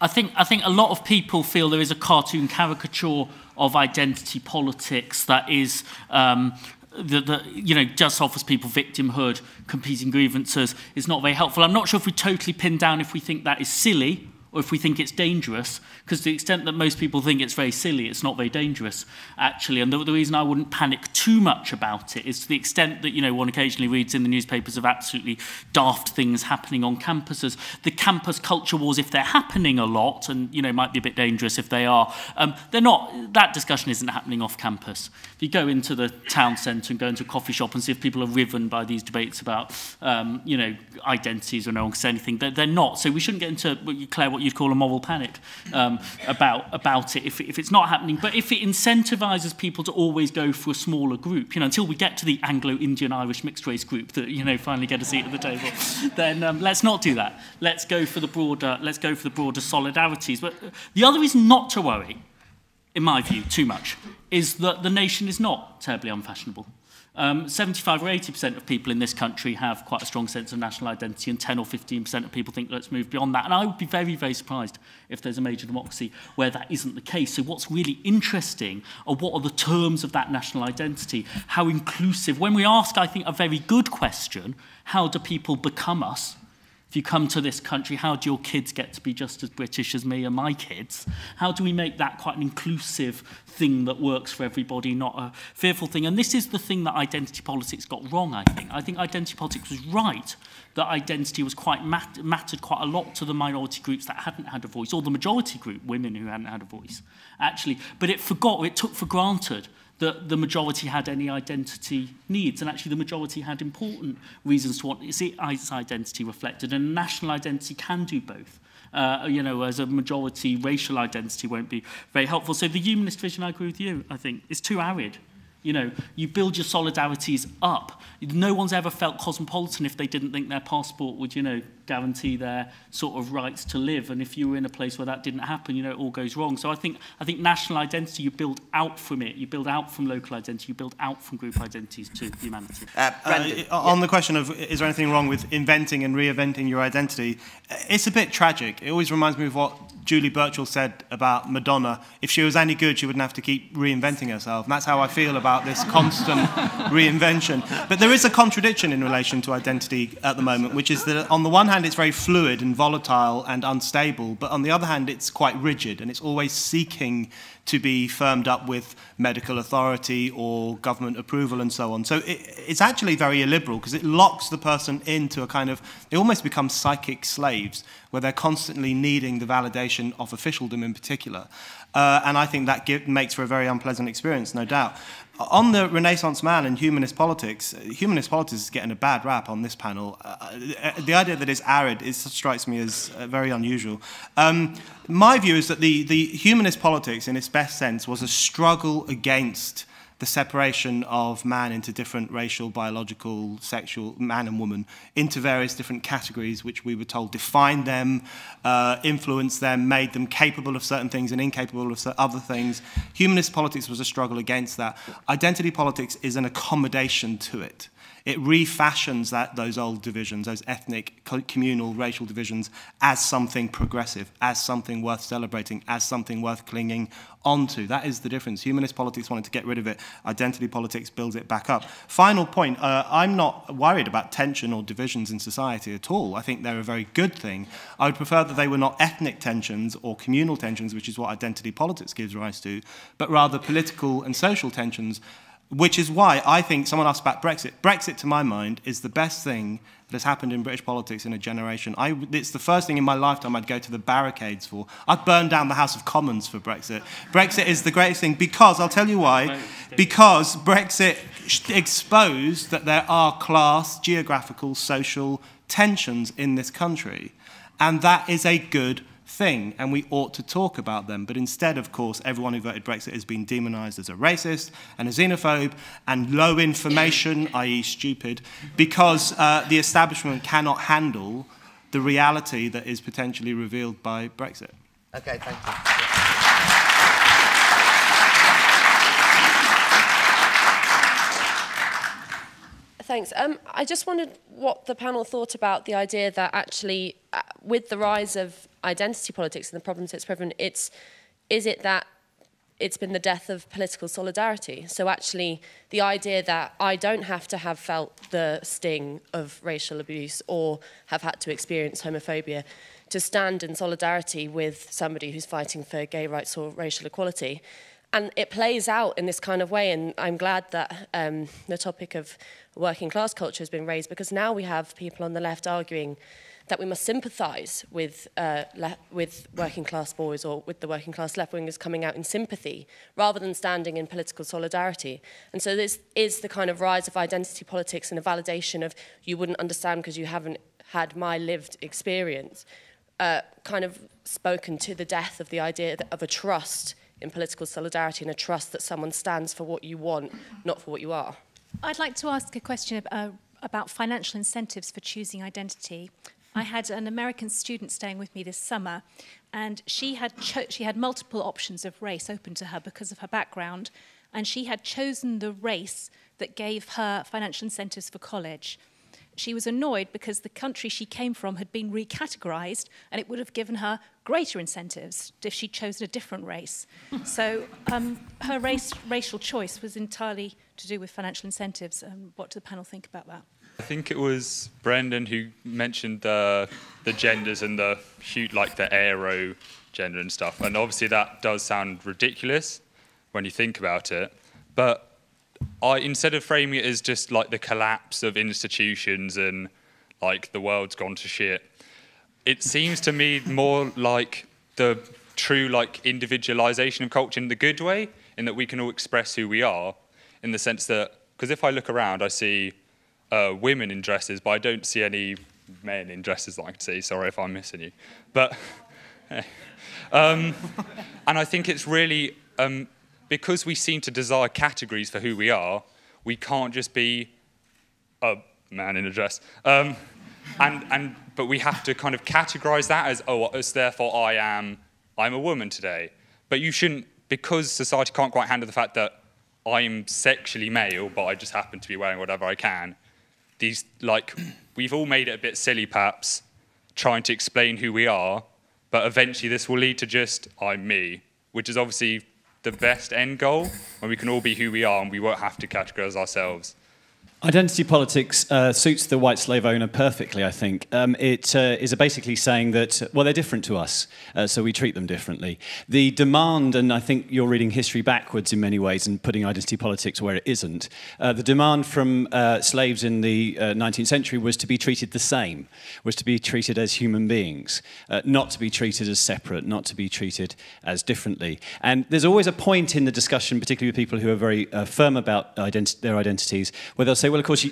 I think, I think a lot of people feel there is a cartoon caricature of identity politics that is um, the, the, you know, just offers people victimhood, competing grievances is not very helpful. I'm not sure if we totally pin down if we think that is silly or if we think it's dangerous, Because to the extent that most people think it's very silly, it's not very dangerous, actually. And the, the reason I wouldn't panic too much about it is to the extent that, you know, one occasionally reads in the newspapers of absolutely daft things happening on campuses. The campus culture wars, if they're happening a lot, and, you know, might be a bit dangerous if they are, um, they're not, that discussion isn't happening off campus. If you go into the town centre and go into a coffee shop and see if people are riven by these debates about, um, you know, identities or no one can say anything, they're, they're not. So we shouldn't get into, Claire, what you'd call a moral panic. Um, about, about it if, if it's not happening. But if it incentivizes people to always go for a smaller group, you know, until we get to the Anglo-Indian-Irish mixed race group that, you know, finally get a seat at the table, [laughs] then um, let's not do that. Let's go for the broader, let's go for the broader solidarities. But the other reason not to worry, in my view, too much, is that the nation is not terribly unfashionable. Um, 75 or 80% of people in this country have quite a strong sense of national identity and 10 or 15% of people think let's move beyond that. And I would be very, very surprised if there's a major democracy where that isn't the case. So what's really interesting are what are the terms of that national identity? How inclusive? When we ask, I think, a very good question, how do people become us? If you come to this country, how do your kids get to be just as British as me and my kids? How do we make that quite an inclusive thing that works for everybody, not a fearful thing? And this is the thing that identity politics got wrong, I think. I think identity politics was right that identity was quite mat mattered quite a lot to the minority groups that hadn't had a voice, or the majority group, women who hadn't had a voice, actually. But it forgot, it took for granted that the majority had any identity needs, and actually the majority had important reasons to want its identity reflected, and national identity can do both. Uh, you know, as a majority, racial identity won't be very helpful. So the humanist vision, I agree with you, I think, is too arid. You know, you build your solidarities up. No one's ever felt cosmopolitan if they didn't think their passport would, you know, guarantee their sort of rights to live. And if you were in a place where that didn't happen, you know, it all goes wrong. So I think, I think national identity, you build out from it. You build out from local identity. You build out from group identities to humanity. Uh, uh, on the question of is there anything wrong with inventing and reinventing your identity, it's a bit tragic. It always reminds me of what Julie Burchill said about Madonna. If she was any good, she wouldn't have to keep reinventing herself. And that's how I feel about this constant [laughs] reinvention. But there is a contradiction in relation to identity at the moment, which is that on the one hand, it's very fluid and volatile and unstable, but on the other hand, it's quite rigid and it's always seeking to be firmed up with medical authority or government approval and so on. So it, it's actually very illiberal because it locks the person into a kind of, they almost become psychic slaves where they're constantly needing the validation of officialdom in particular. Uh, and I think that give, makes for a very unpleasant experience, no doubt. On the Renaissance man and humanist politics, humanist politics is getting a bad rap on this panel. Uh, uh the idea that it's arid strikes me as uh, very unusual. Um, my view is that the, the humanist politics, in its best sense, was a struggle against the separation of man into different racial, biological, sexual, man and woman, into various different categories, which we were told defined them, uh, influenced them, made them capable of certain things and incapable of other things. Humanist politics was a struggle against that. Identity politics is an accommodation to it. It refashions that, those old divisions, those ethnic, communal, racial divisions, as something progressive, as something worth celebrating, as something worth clinging onto. That is the difference. Humanist politics wanted to get rid of it. Identity politics builds it back up. Final point, uh, I'm not worried about tension or divisions in society at all. I think they're a very good thing. I would prefer that they were not ethnic tensions or communal tensions, which is what identity politics gives rise to, but rather political and social tensions which is why I think someone asked about Brexit. Brexit, to my mind, is the best thing that has happened in British politics in a generation. I, it's the first thing in my lifetime I'd go to the barricades for. I'd burn down the House of Commons for Brexit. Brexit is the greatest thing because, I'll tell you why, because Brexit exposed that there are class, geographical, social tensions in this country. And that is a good thing, and we ought to talk about them. But instead, of course, everyone who voted Brexit has been demonised as a racist and a xenophobe and low information, i.e., stupid, because uh, the establishment cannot handle the reality that is potentially revealed by Brexit. Okay, thank you. Thanks. Um, I just wondered what the panel thought about the idea that actually, uh, with the rise of identity politics and the problems it's driven, it's is it that it's been the death of political solidarity. So actually, the idea that I don't have to have felt the sting of racial abuse or have had to experience homophobia to stand in solidarity with somebody who's fighting for gay rights or racial equality. And it plays out in this kind of way, and I'm glad that um, the topic of working class culture has been raised because now we have people on the left arguing that we must sympathise with, uh, with working class boys or with the working class left wingers coming out in sympathy rather than standing in political solidarity. And so this is the kind of rise of identity politics and a validation of you wouldn't understand because you haven't had my lived experience, uh, kind of spoken to the death of the idea that, of a trust in political solidarity and a trust that someone stands for what you want, not for what you are. I'd like to ask a question uh, about financial incentives for choosing identity. I had an American student staying with me this summer, and she had she had multiple options of race open to her because of her background, and she had chosen the race that gave her financial incentives for college. She was annoyed because the country she came from had been recategorized and it would have given her greater incentives if she'd chosen a different race. so um, her race, racial choice was entirely to do with financial incentives. Um, what do the panel think about that? I think it was Brendan who mentioned the the genders and the shoot like the aero gender and stuff. And obviously that does sound ridiculous when you think about it. But I instead of framing it as just like the collapse of institutions and like the world's gone to shit, it seems to me more like the true like individualization of culture in the good way, in that we can all express who we are, in the sense that because if I look around, I see uh, women in dresses, but I don't see any men in dresses that I can see. Sorry if I'm missing you. But, [laughs] um, and I think it's really, um, because we seem to desire categories for who we are, we can't just be a man in a dress. Um, and, and, but we have to kind of categorize that as, oh, as therefore I am, I'm a woman today. But you shouldn't, because society can't quite handle the fact that I'm sexually male, but I just happen to be wearing whatever I can, these like we've all made it a bit silly perhaps trying to explain who we are but eventually this will lead to just i'm me which is obviously the best end goal when we can all be who we are and we won't have to categorize ourselves Identity politics uh, suits the white slave owner perfectly, I think. Um, it uh, is basically saying that, well, they're different to us, uh, so we treat them differently. The demand, and I think you're reading history backwards in many ways and putting identity politics where it isn't, uh, the demand from uh, slaves in the 19th uh, century was to be treated the same, was to be treated as human beings, not to be treated as separate, not to be treated as differently. And there's always a point in the discussion, particularly with people who are very firm about identi their identities, where they'll say, well, of course, you,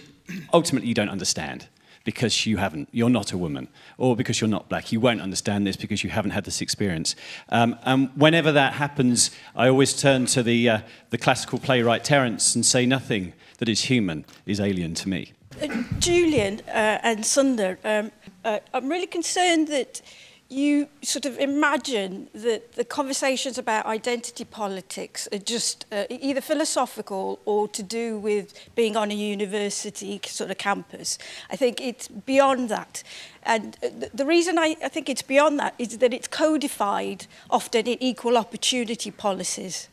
ultimately you don't understand because you haven't, you're not a woman, or because you're not black. You won't understand this because you haven't had this experience. Um, and whenever that happens, I always turn to the, uh, the classical playwright Terence and say, nothing that is human is alien to me. Uh, Julian uh, and Sunder, um, uh, I'm really concerned that you sort of imagine that the conversations about identity politics are just uh, e-, either philosophical or to do with being on a university sort of campus. I think it's beyond that. And uh, the reason I, I think it's beyond that is that it's codified often in equal opportunity policies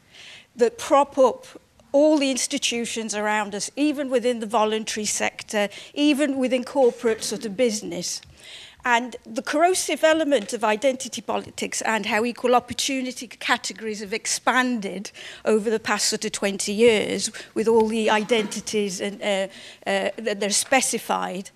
that prop up all the institutions around us, even within the voluntary sector, even within corporate sort of business. And the corrosive element of identity politics and how equal opportunity categories have expanded over the past sort of 20 years with all the identities and, uh, uh, that they're specified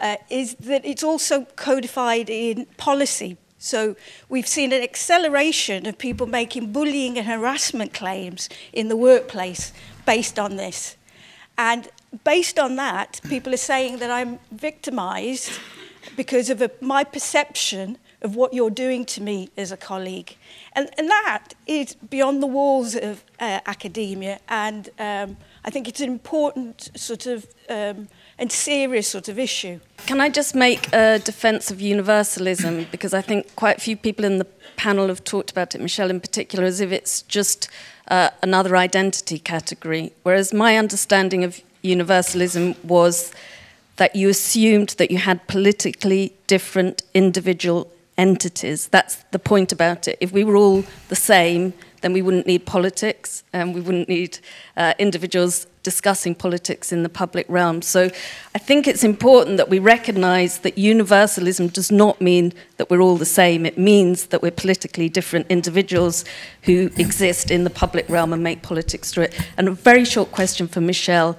uh, is that it's also codified in policy. So we've seen an acceleration of people making bullying and harassment claims in the workplace based on this. And based on that, people are saying that I'm victimized because of a, my perception of what you're doing to me as a colleague. And, and that is beyond the walls of uh, academia. And um, I think it's an important sort of um, and serious sort of issue. Can I just make a defense of universalism? [coughs] because I think quite few people in the panel have talked about it, Michelle in particular, as if it's just uh, another identity category. Whereas my understanding of universalism was that you assumed that you had politically different individual entities. That's the point about it. If we were all the same, then we wouldn't need politics and we wouldn't need uh, individuals discussing politics in the public realm. So I think it's important that we recognize that universalism does not mean that we're all the same. It means that we're politically different individuals who exist in the public realm and make politics through it. And a very short question for Michele.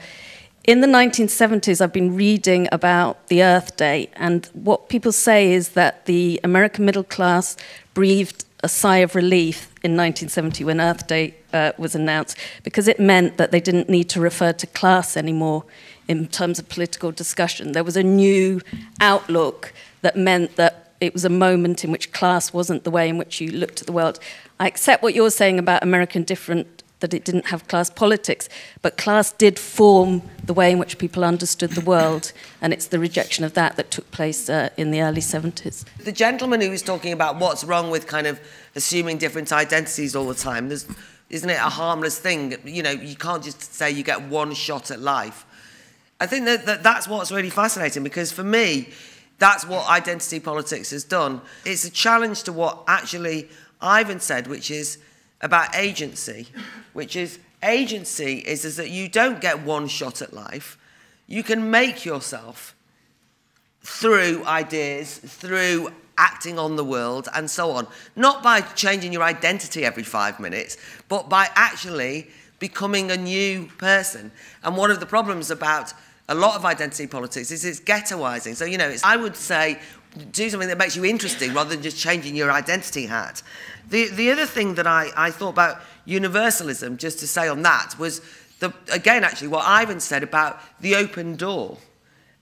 In the 1970s, I've been reading about the Earth Day, and what people say is that the American middle class breathed a sigh of relief in 1970 when Earth Day uh, was announced because it meant that they didn't need to refer to class anymore in terms of political discussion. There was a new outlook that meant that it was a moment in which class wasn't the way in which you looked at the world. I accept what you're saying about American different that it didn't have class politics, but class did form the way in which people understood the world, and it's the rejection of that that took place uh, in the early 70s. The gentleman who was talking about what's wrong with kind of assuming different identities all the time, there's, isn't it a harmless thing? You know, you can't just say you get one shot at life. I think that, that that's what's really fascinating because for me, that's what identity politics has done. It's a challenge to what actually Ivan said, which is about agency, which is agency is, is that you don't get one shot at life. You can make yourself through ideas, through acting on the world, and so on. Not by changing your identity every five minutes, but by actually becoming a new person. And one of the problems about a lot of identity politics is it's ghettoizing. So, you know, I would say do something that makes you interesting rather than just changing your identity hat. The, the other thing that I, I thought about universalism, just to say on that, was, the, again, actually, what Ivan said about the open door.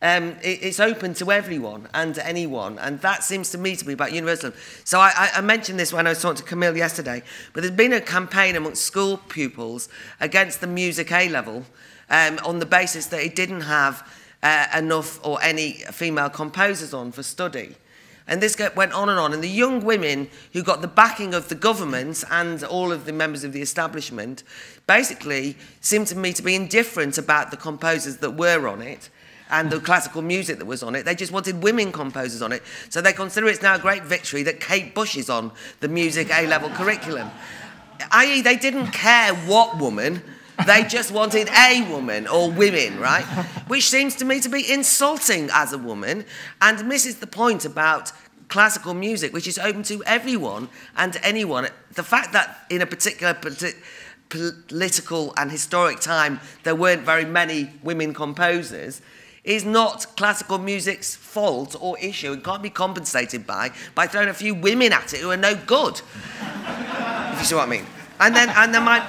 Um, it, it's open to everyone and to anyone, and that seems to me to be about universalism. So I, I, mentioned this when I was talking to Camille yesterday, but there's been a campaign amongst school pupils against the music A level um, on the basis that it didn't have uh, enough or any female composers on for study. And this went on and on. And the young women who got the backing of the government and all of the members of the establishment basically seemed to me to be indifferent about the composers that were on it and the classical music that was on it. They just wanted women composers on it. So they consider it's now a great victory that Kate Bush is on the music A-level curriculum. I.e., they didn't care what woman they just wanted a woman or women, right? Which seems to me to be insulting as a woman and misses the point about classical music, which is open to everyone and anyone. The fact that in a particular politi political and historic time there weren't very many women composers is not classical music's fault or issue and can't be compensated by by throwing a few women at it who are no good. [laughs] if you see what I mean. And then, and then my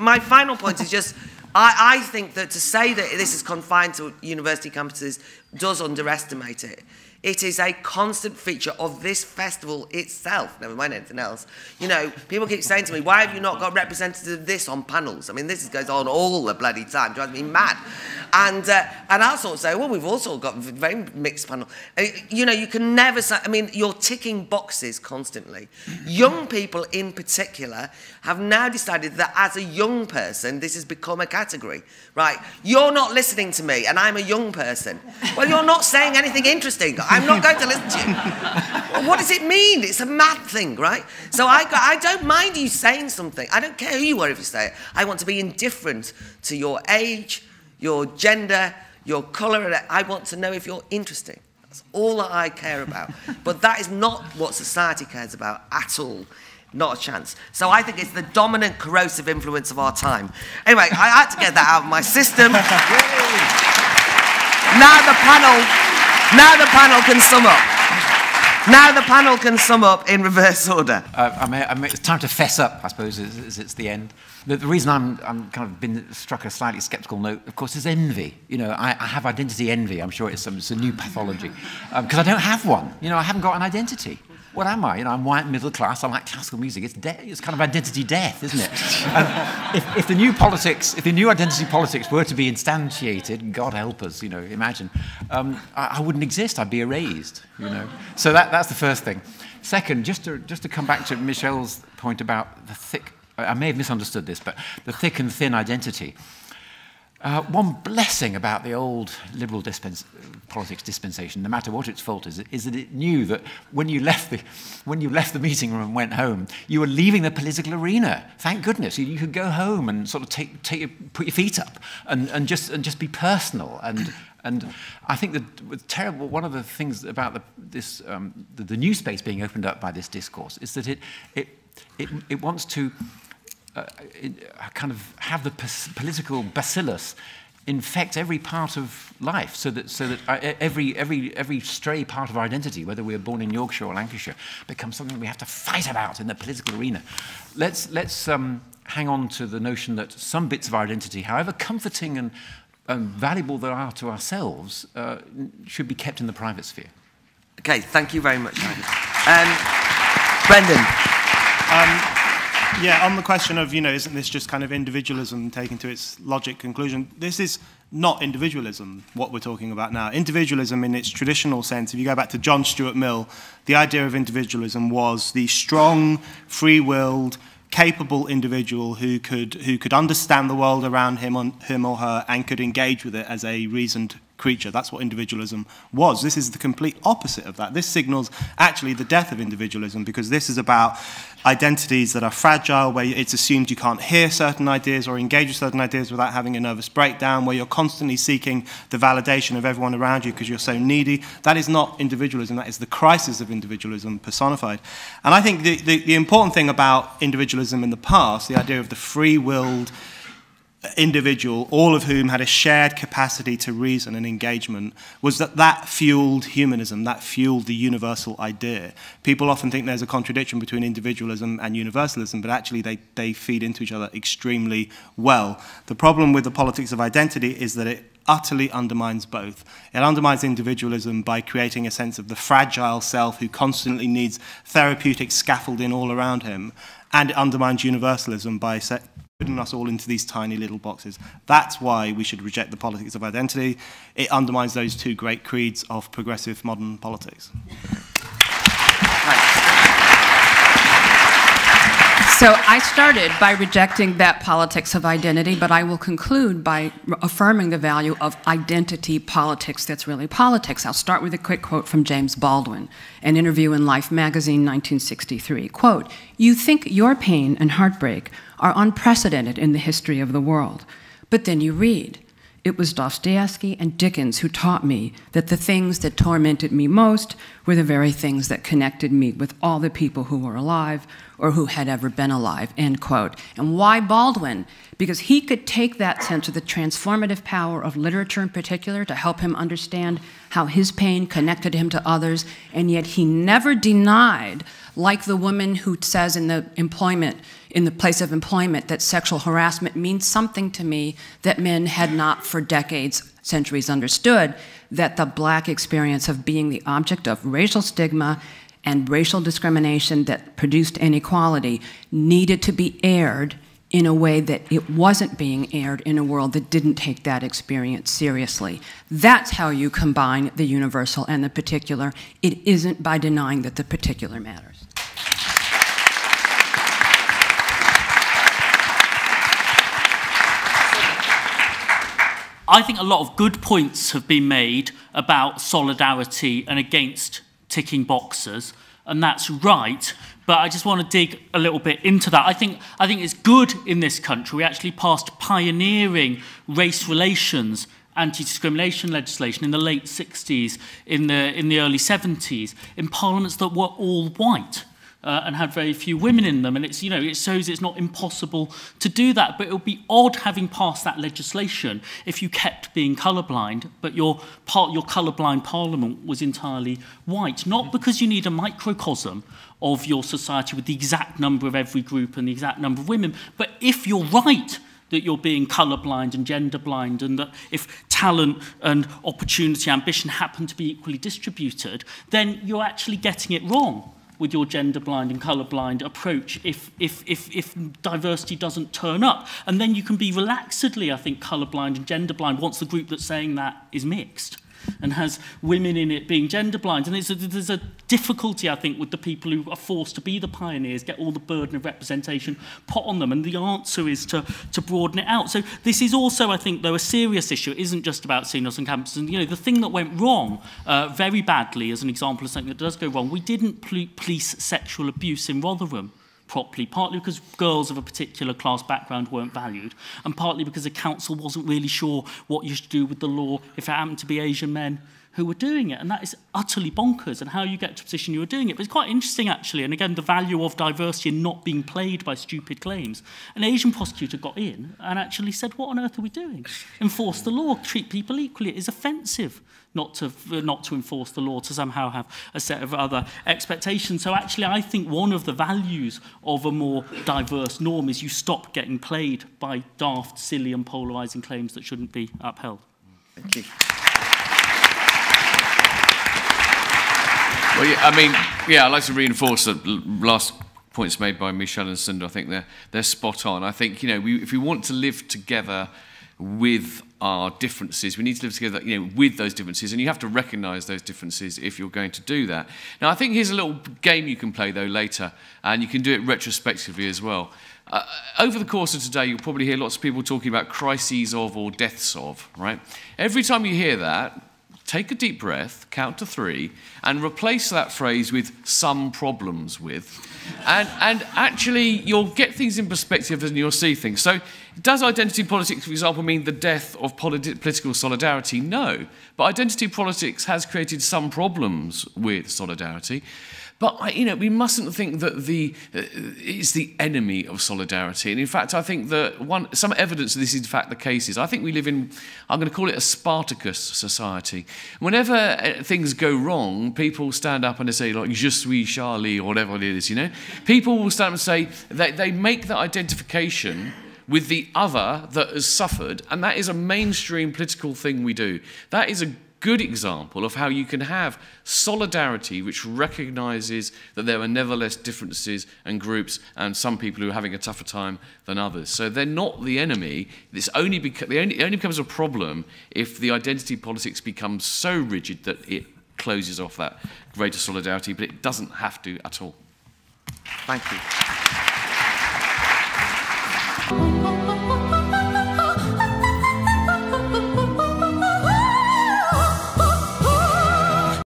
my final point is just, I, I think that to say that this is confined to university campuses does underestimate it. It is a constant feature of this festival itself, never mind anything else. You know, people keep saying to me, why have you not got representatives of this on panels? I mean, this goes on all the bloody time, drives me mad. And, uh, and I'll sort of say, well, we've also got very mixed panel. Uh, you know, you can never say, I mean, you're ticking boxes constantly. young people in particular have now decided that as a young person, this has become a category, right? You're not listening to me and I'm a young person. Well, you're not saying anything interesting. I'm not going to listen to you. [laughs] what does it mean? It's a mad thing, right? So I, I don't mind you saying something. I don't care who you are if you say it. I want to be indifferent to your age, your gender, your colour. I want to know if you're interesting. That's all that I care about. [laughs] but that is not what society cares about at all. Not a chance. So I think it's the dominant corrosive influence of our time. Anyway, I had to get that out of my system. [laughs] now the panel, Now the panel can sum up. Now the panel can sum up in reverse order. Uh, I'm, I'm, it's time to fess up, I suppose, as, as it's the end. The, the reason I'm, I'm kind of been struck a slightly sceptical note, of course, is envy. You know, I, I have identity envy. I'm sure it's, some, it's a new pathology because um, I don't have one. You know, I haven't got an identity what am I? You know, I'm white, middle class, I like classical music. It's, de- it's kind of identity death, isn't it? and if, if the new politics, if the new identity politics were to be instantiated, God help us, you know, imagine, um, I, I wouldn't exist. I'd be erased, you know. So that, that's the first thing. Second, just to, just to come back to Michelle's point about the thick, I may have misunderstood this, but the thick and thin identity. Uh, one blessing about the old liberal dispens politics dispensation, no matter what its fault is, is that it knew that when you left the, when you left the meeting room and went home, you were leaving the political arena. Thank goodness. You, you could go home and sort of take, take your, put your feet up and, and, just, and just be personal. And, and I think that terrible, one of the things about the, this, um, the, the new space being opened up by this discourse is that it, it, it, it wants to uh, it, uh, kind of have the political bacillus infect every part of life so that, so that uh, e-, every, every, every stray part of our identity, whether we are born in Yorkshire or Lancashire, becomes something we have to fight about in the political arena. Let's, let's um, hang on to the notion that some bits of our identity, however comforting and, and valuable they are to ourselves, uh, should be kept in the private sphere. Okay, thank you very much, um, Brendan. Um, yeah, on the question of, you know, isn't this just kind of individualism taken to its logic conclusion? This is not individualism, what we're talking about now. Individualism, in its traditional sense, if you go back to John Stuart Mill, the idea of individualism was the strong, free willed, capable individual who could, who could understand the world around him, on, him or her and could engage with it as a reasoned creature. That's what individualism was. This is the complete opposite of that. This signals actually the death of individualism because this is about identities that are fragile, where it's assumed you can't hear certain ideas or engage with certain ideas without having a nervous breakdown, where you're constantly seeking the validation of everyone around you because you're so needy. That is not individualism, that is the crisis of individualism personified. And I think the, the, the important thing about individualism in the past, the idea of the free willed, individual, all of whom had a shared capacity to reason and engagement, was that that fueled humanism, that fueled the universal idea. People often think there's a contradiction between individualism and universalism, but actually they, they feed into each other extremely well. The problem with the politics of identity is that it utterly undermines both. It undermines individualism by creating a sense of the fragile self who constantly needs therapeutic scaffolding all around him, and it undermines universalism by putting us all into these tiny little boxes. That's why we should reject the politics of identity. It undermines those two great creeds of progressive modern politics. So I started by rejecting that politics of identity, but I will conclude by affirming the value of identity politics that's really politics. I'll start with a quick quote from James Baldwin, an interview in Life magazine 1963. Quote, "You think your pain and heartbreak are unprecedented in the history of the world, but then you read, it was Dostoevsky and Dickens who taught me that the things that tormented me most were the very things that connected me with all the people who were alive or who had ever been alive, end quote. And why Baldwin? Because he could take that sense of the transformative power of literature in particular to help him understand how his pain connected him to others, and yet he never denied, like the woman who says in the employment, in the place of employment, that sexual harassment means something to me that men had not for decades, centuries understood, that the black experience of being the object of racial stigma and racial discrimination that produced inequality needed to be aired in a way that it wasn't being aired in a world that didn't take that experience seriously. That's how you combine the universal and the particular. It isn't by denying that the particular matters. I think a lot of good points have been made about solidarity and against ticking boxes, and that's right. But I just want to dig a little bit into that. I think, I think it's good in this country. We actually passed pioneering race relations anti-discrimination legislation in the late 60s, in the, in the early 70s, in parliaments that were all white uh, and had very few women in them. And it's, you know, it shows it's not impossible to do that. But it would be odd having passed that legislation if you kept being colourblind, but your, part, your colourblind parliament was entirely white. Not mm. because you need a microcosm of your society with the exact number of every group and the exact number of women, but if you're right that you're being colourblind and gender blind and that if talent and opportunity ambition happen to be equally distributed then you're actually getting it wrong with your gender blind and colour blind approach if, if, if, if diversity doesn't turn up. And then you can be relaxedly, I think, colour blind and gender blind once the group that's saying that is mixed. and has women in it being gender blind. And it's a, there's a difficulty, I think, with the people who are forced to be the pioneers, get all the burden of representation put on them. And the answer is to, to broaden it out. So this is also, I think, though, a serious issue. It isn't just about seniors and campuses. And, you know, the thing that went wrong uh, very badly, as an example of something that does go wrong, we didn't police sexual abuse in Rotherham properly, partly because girls of a particular class background weren't valued, and partly because the council wasn't really sure what you should do with the law if it happened to be Asian men who were doing it. And that is utterly bonkers and how you get to a position you were doing it. But it's quite interesting, actually. And again, the value of diversity and not being played by stupid claims. An Asian prosecutor got in and actually said, what on earth are we doing? Enforce the law, treat people equally. It is offensive. Not to, not to enforce the law, to somehow have a set of other expectations. So actually, I think one of the values of a more diverse norm is you stop getting played by daft, silly and polarising claims that shouldn't be upheld. Thank you. Well, yeah, I mean, yeah, I'd like to reinforce the last points made by Michele and Sunder. I think they're, they're spot on. I think, you know, we, if we want to live together with our differences. We need to live together, you know, with those differences, and you have to recognise those differences if you're going to do that. Now, I think here's a little game you can play though later, and you can do it retrospectively as well. Uh, over the course of today, you'll probably hear lots of people talking about crises of or deaths of, right? Every time you hear that, take a deep breath, count to three, and replace that phrase with some problems with. and, and actually, you'll get things in perspective and you'll see things. So, does identity politics, for example, mean the death of politi political solidarity? No. But identity politics has created some problems with solidarity. But you know, we mustn't think that the uh, it's the enemy of solidarity. And in fact, I think that one some evidence that this is in fact the case is I think we live in I'm going to call it a Spartacus society. Whenever uh, things go wrong, people stand up and they say like "Je suis Charlie" or whatever it is. You know, people will stand up and say they they make that identification with the other that has suffered, and that is a mainstream political thing we do. That is a good example of how you can have solidarity which recognizes that there are nevertheless differences and groups and some people who are having a tougher time than others. So they're not the enemy. This only, the only, it only becomes a problem if the identity politics becomes so rigid that it closes off that greater solidarity, but it doesn't have to at all. Thank you.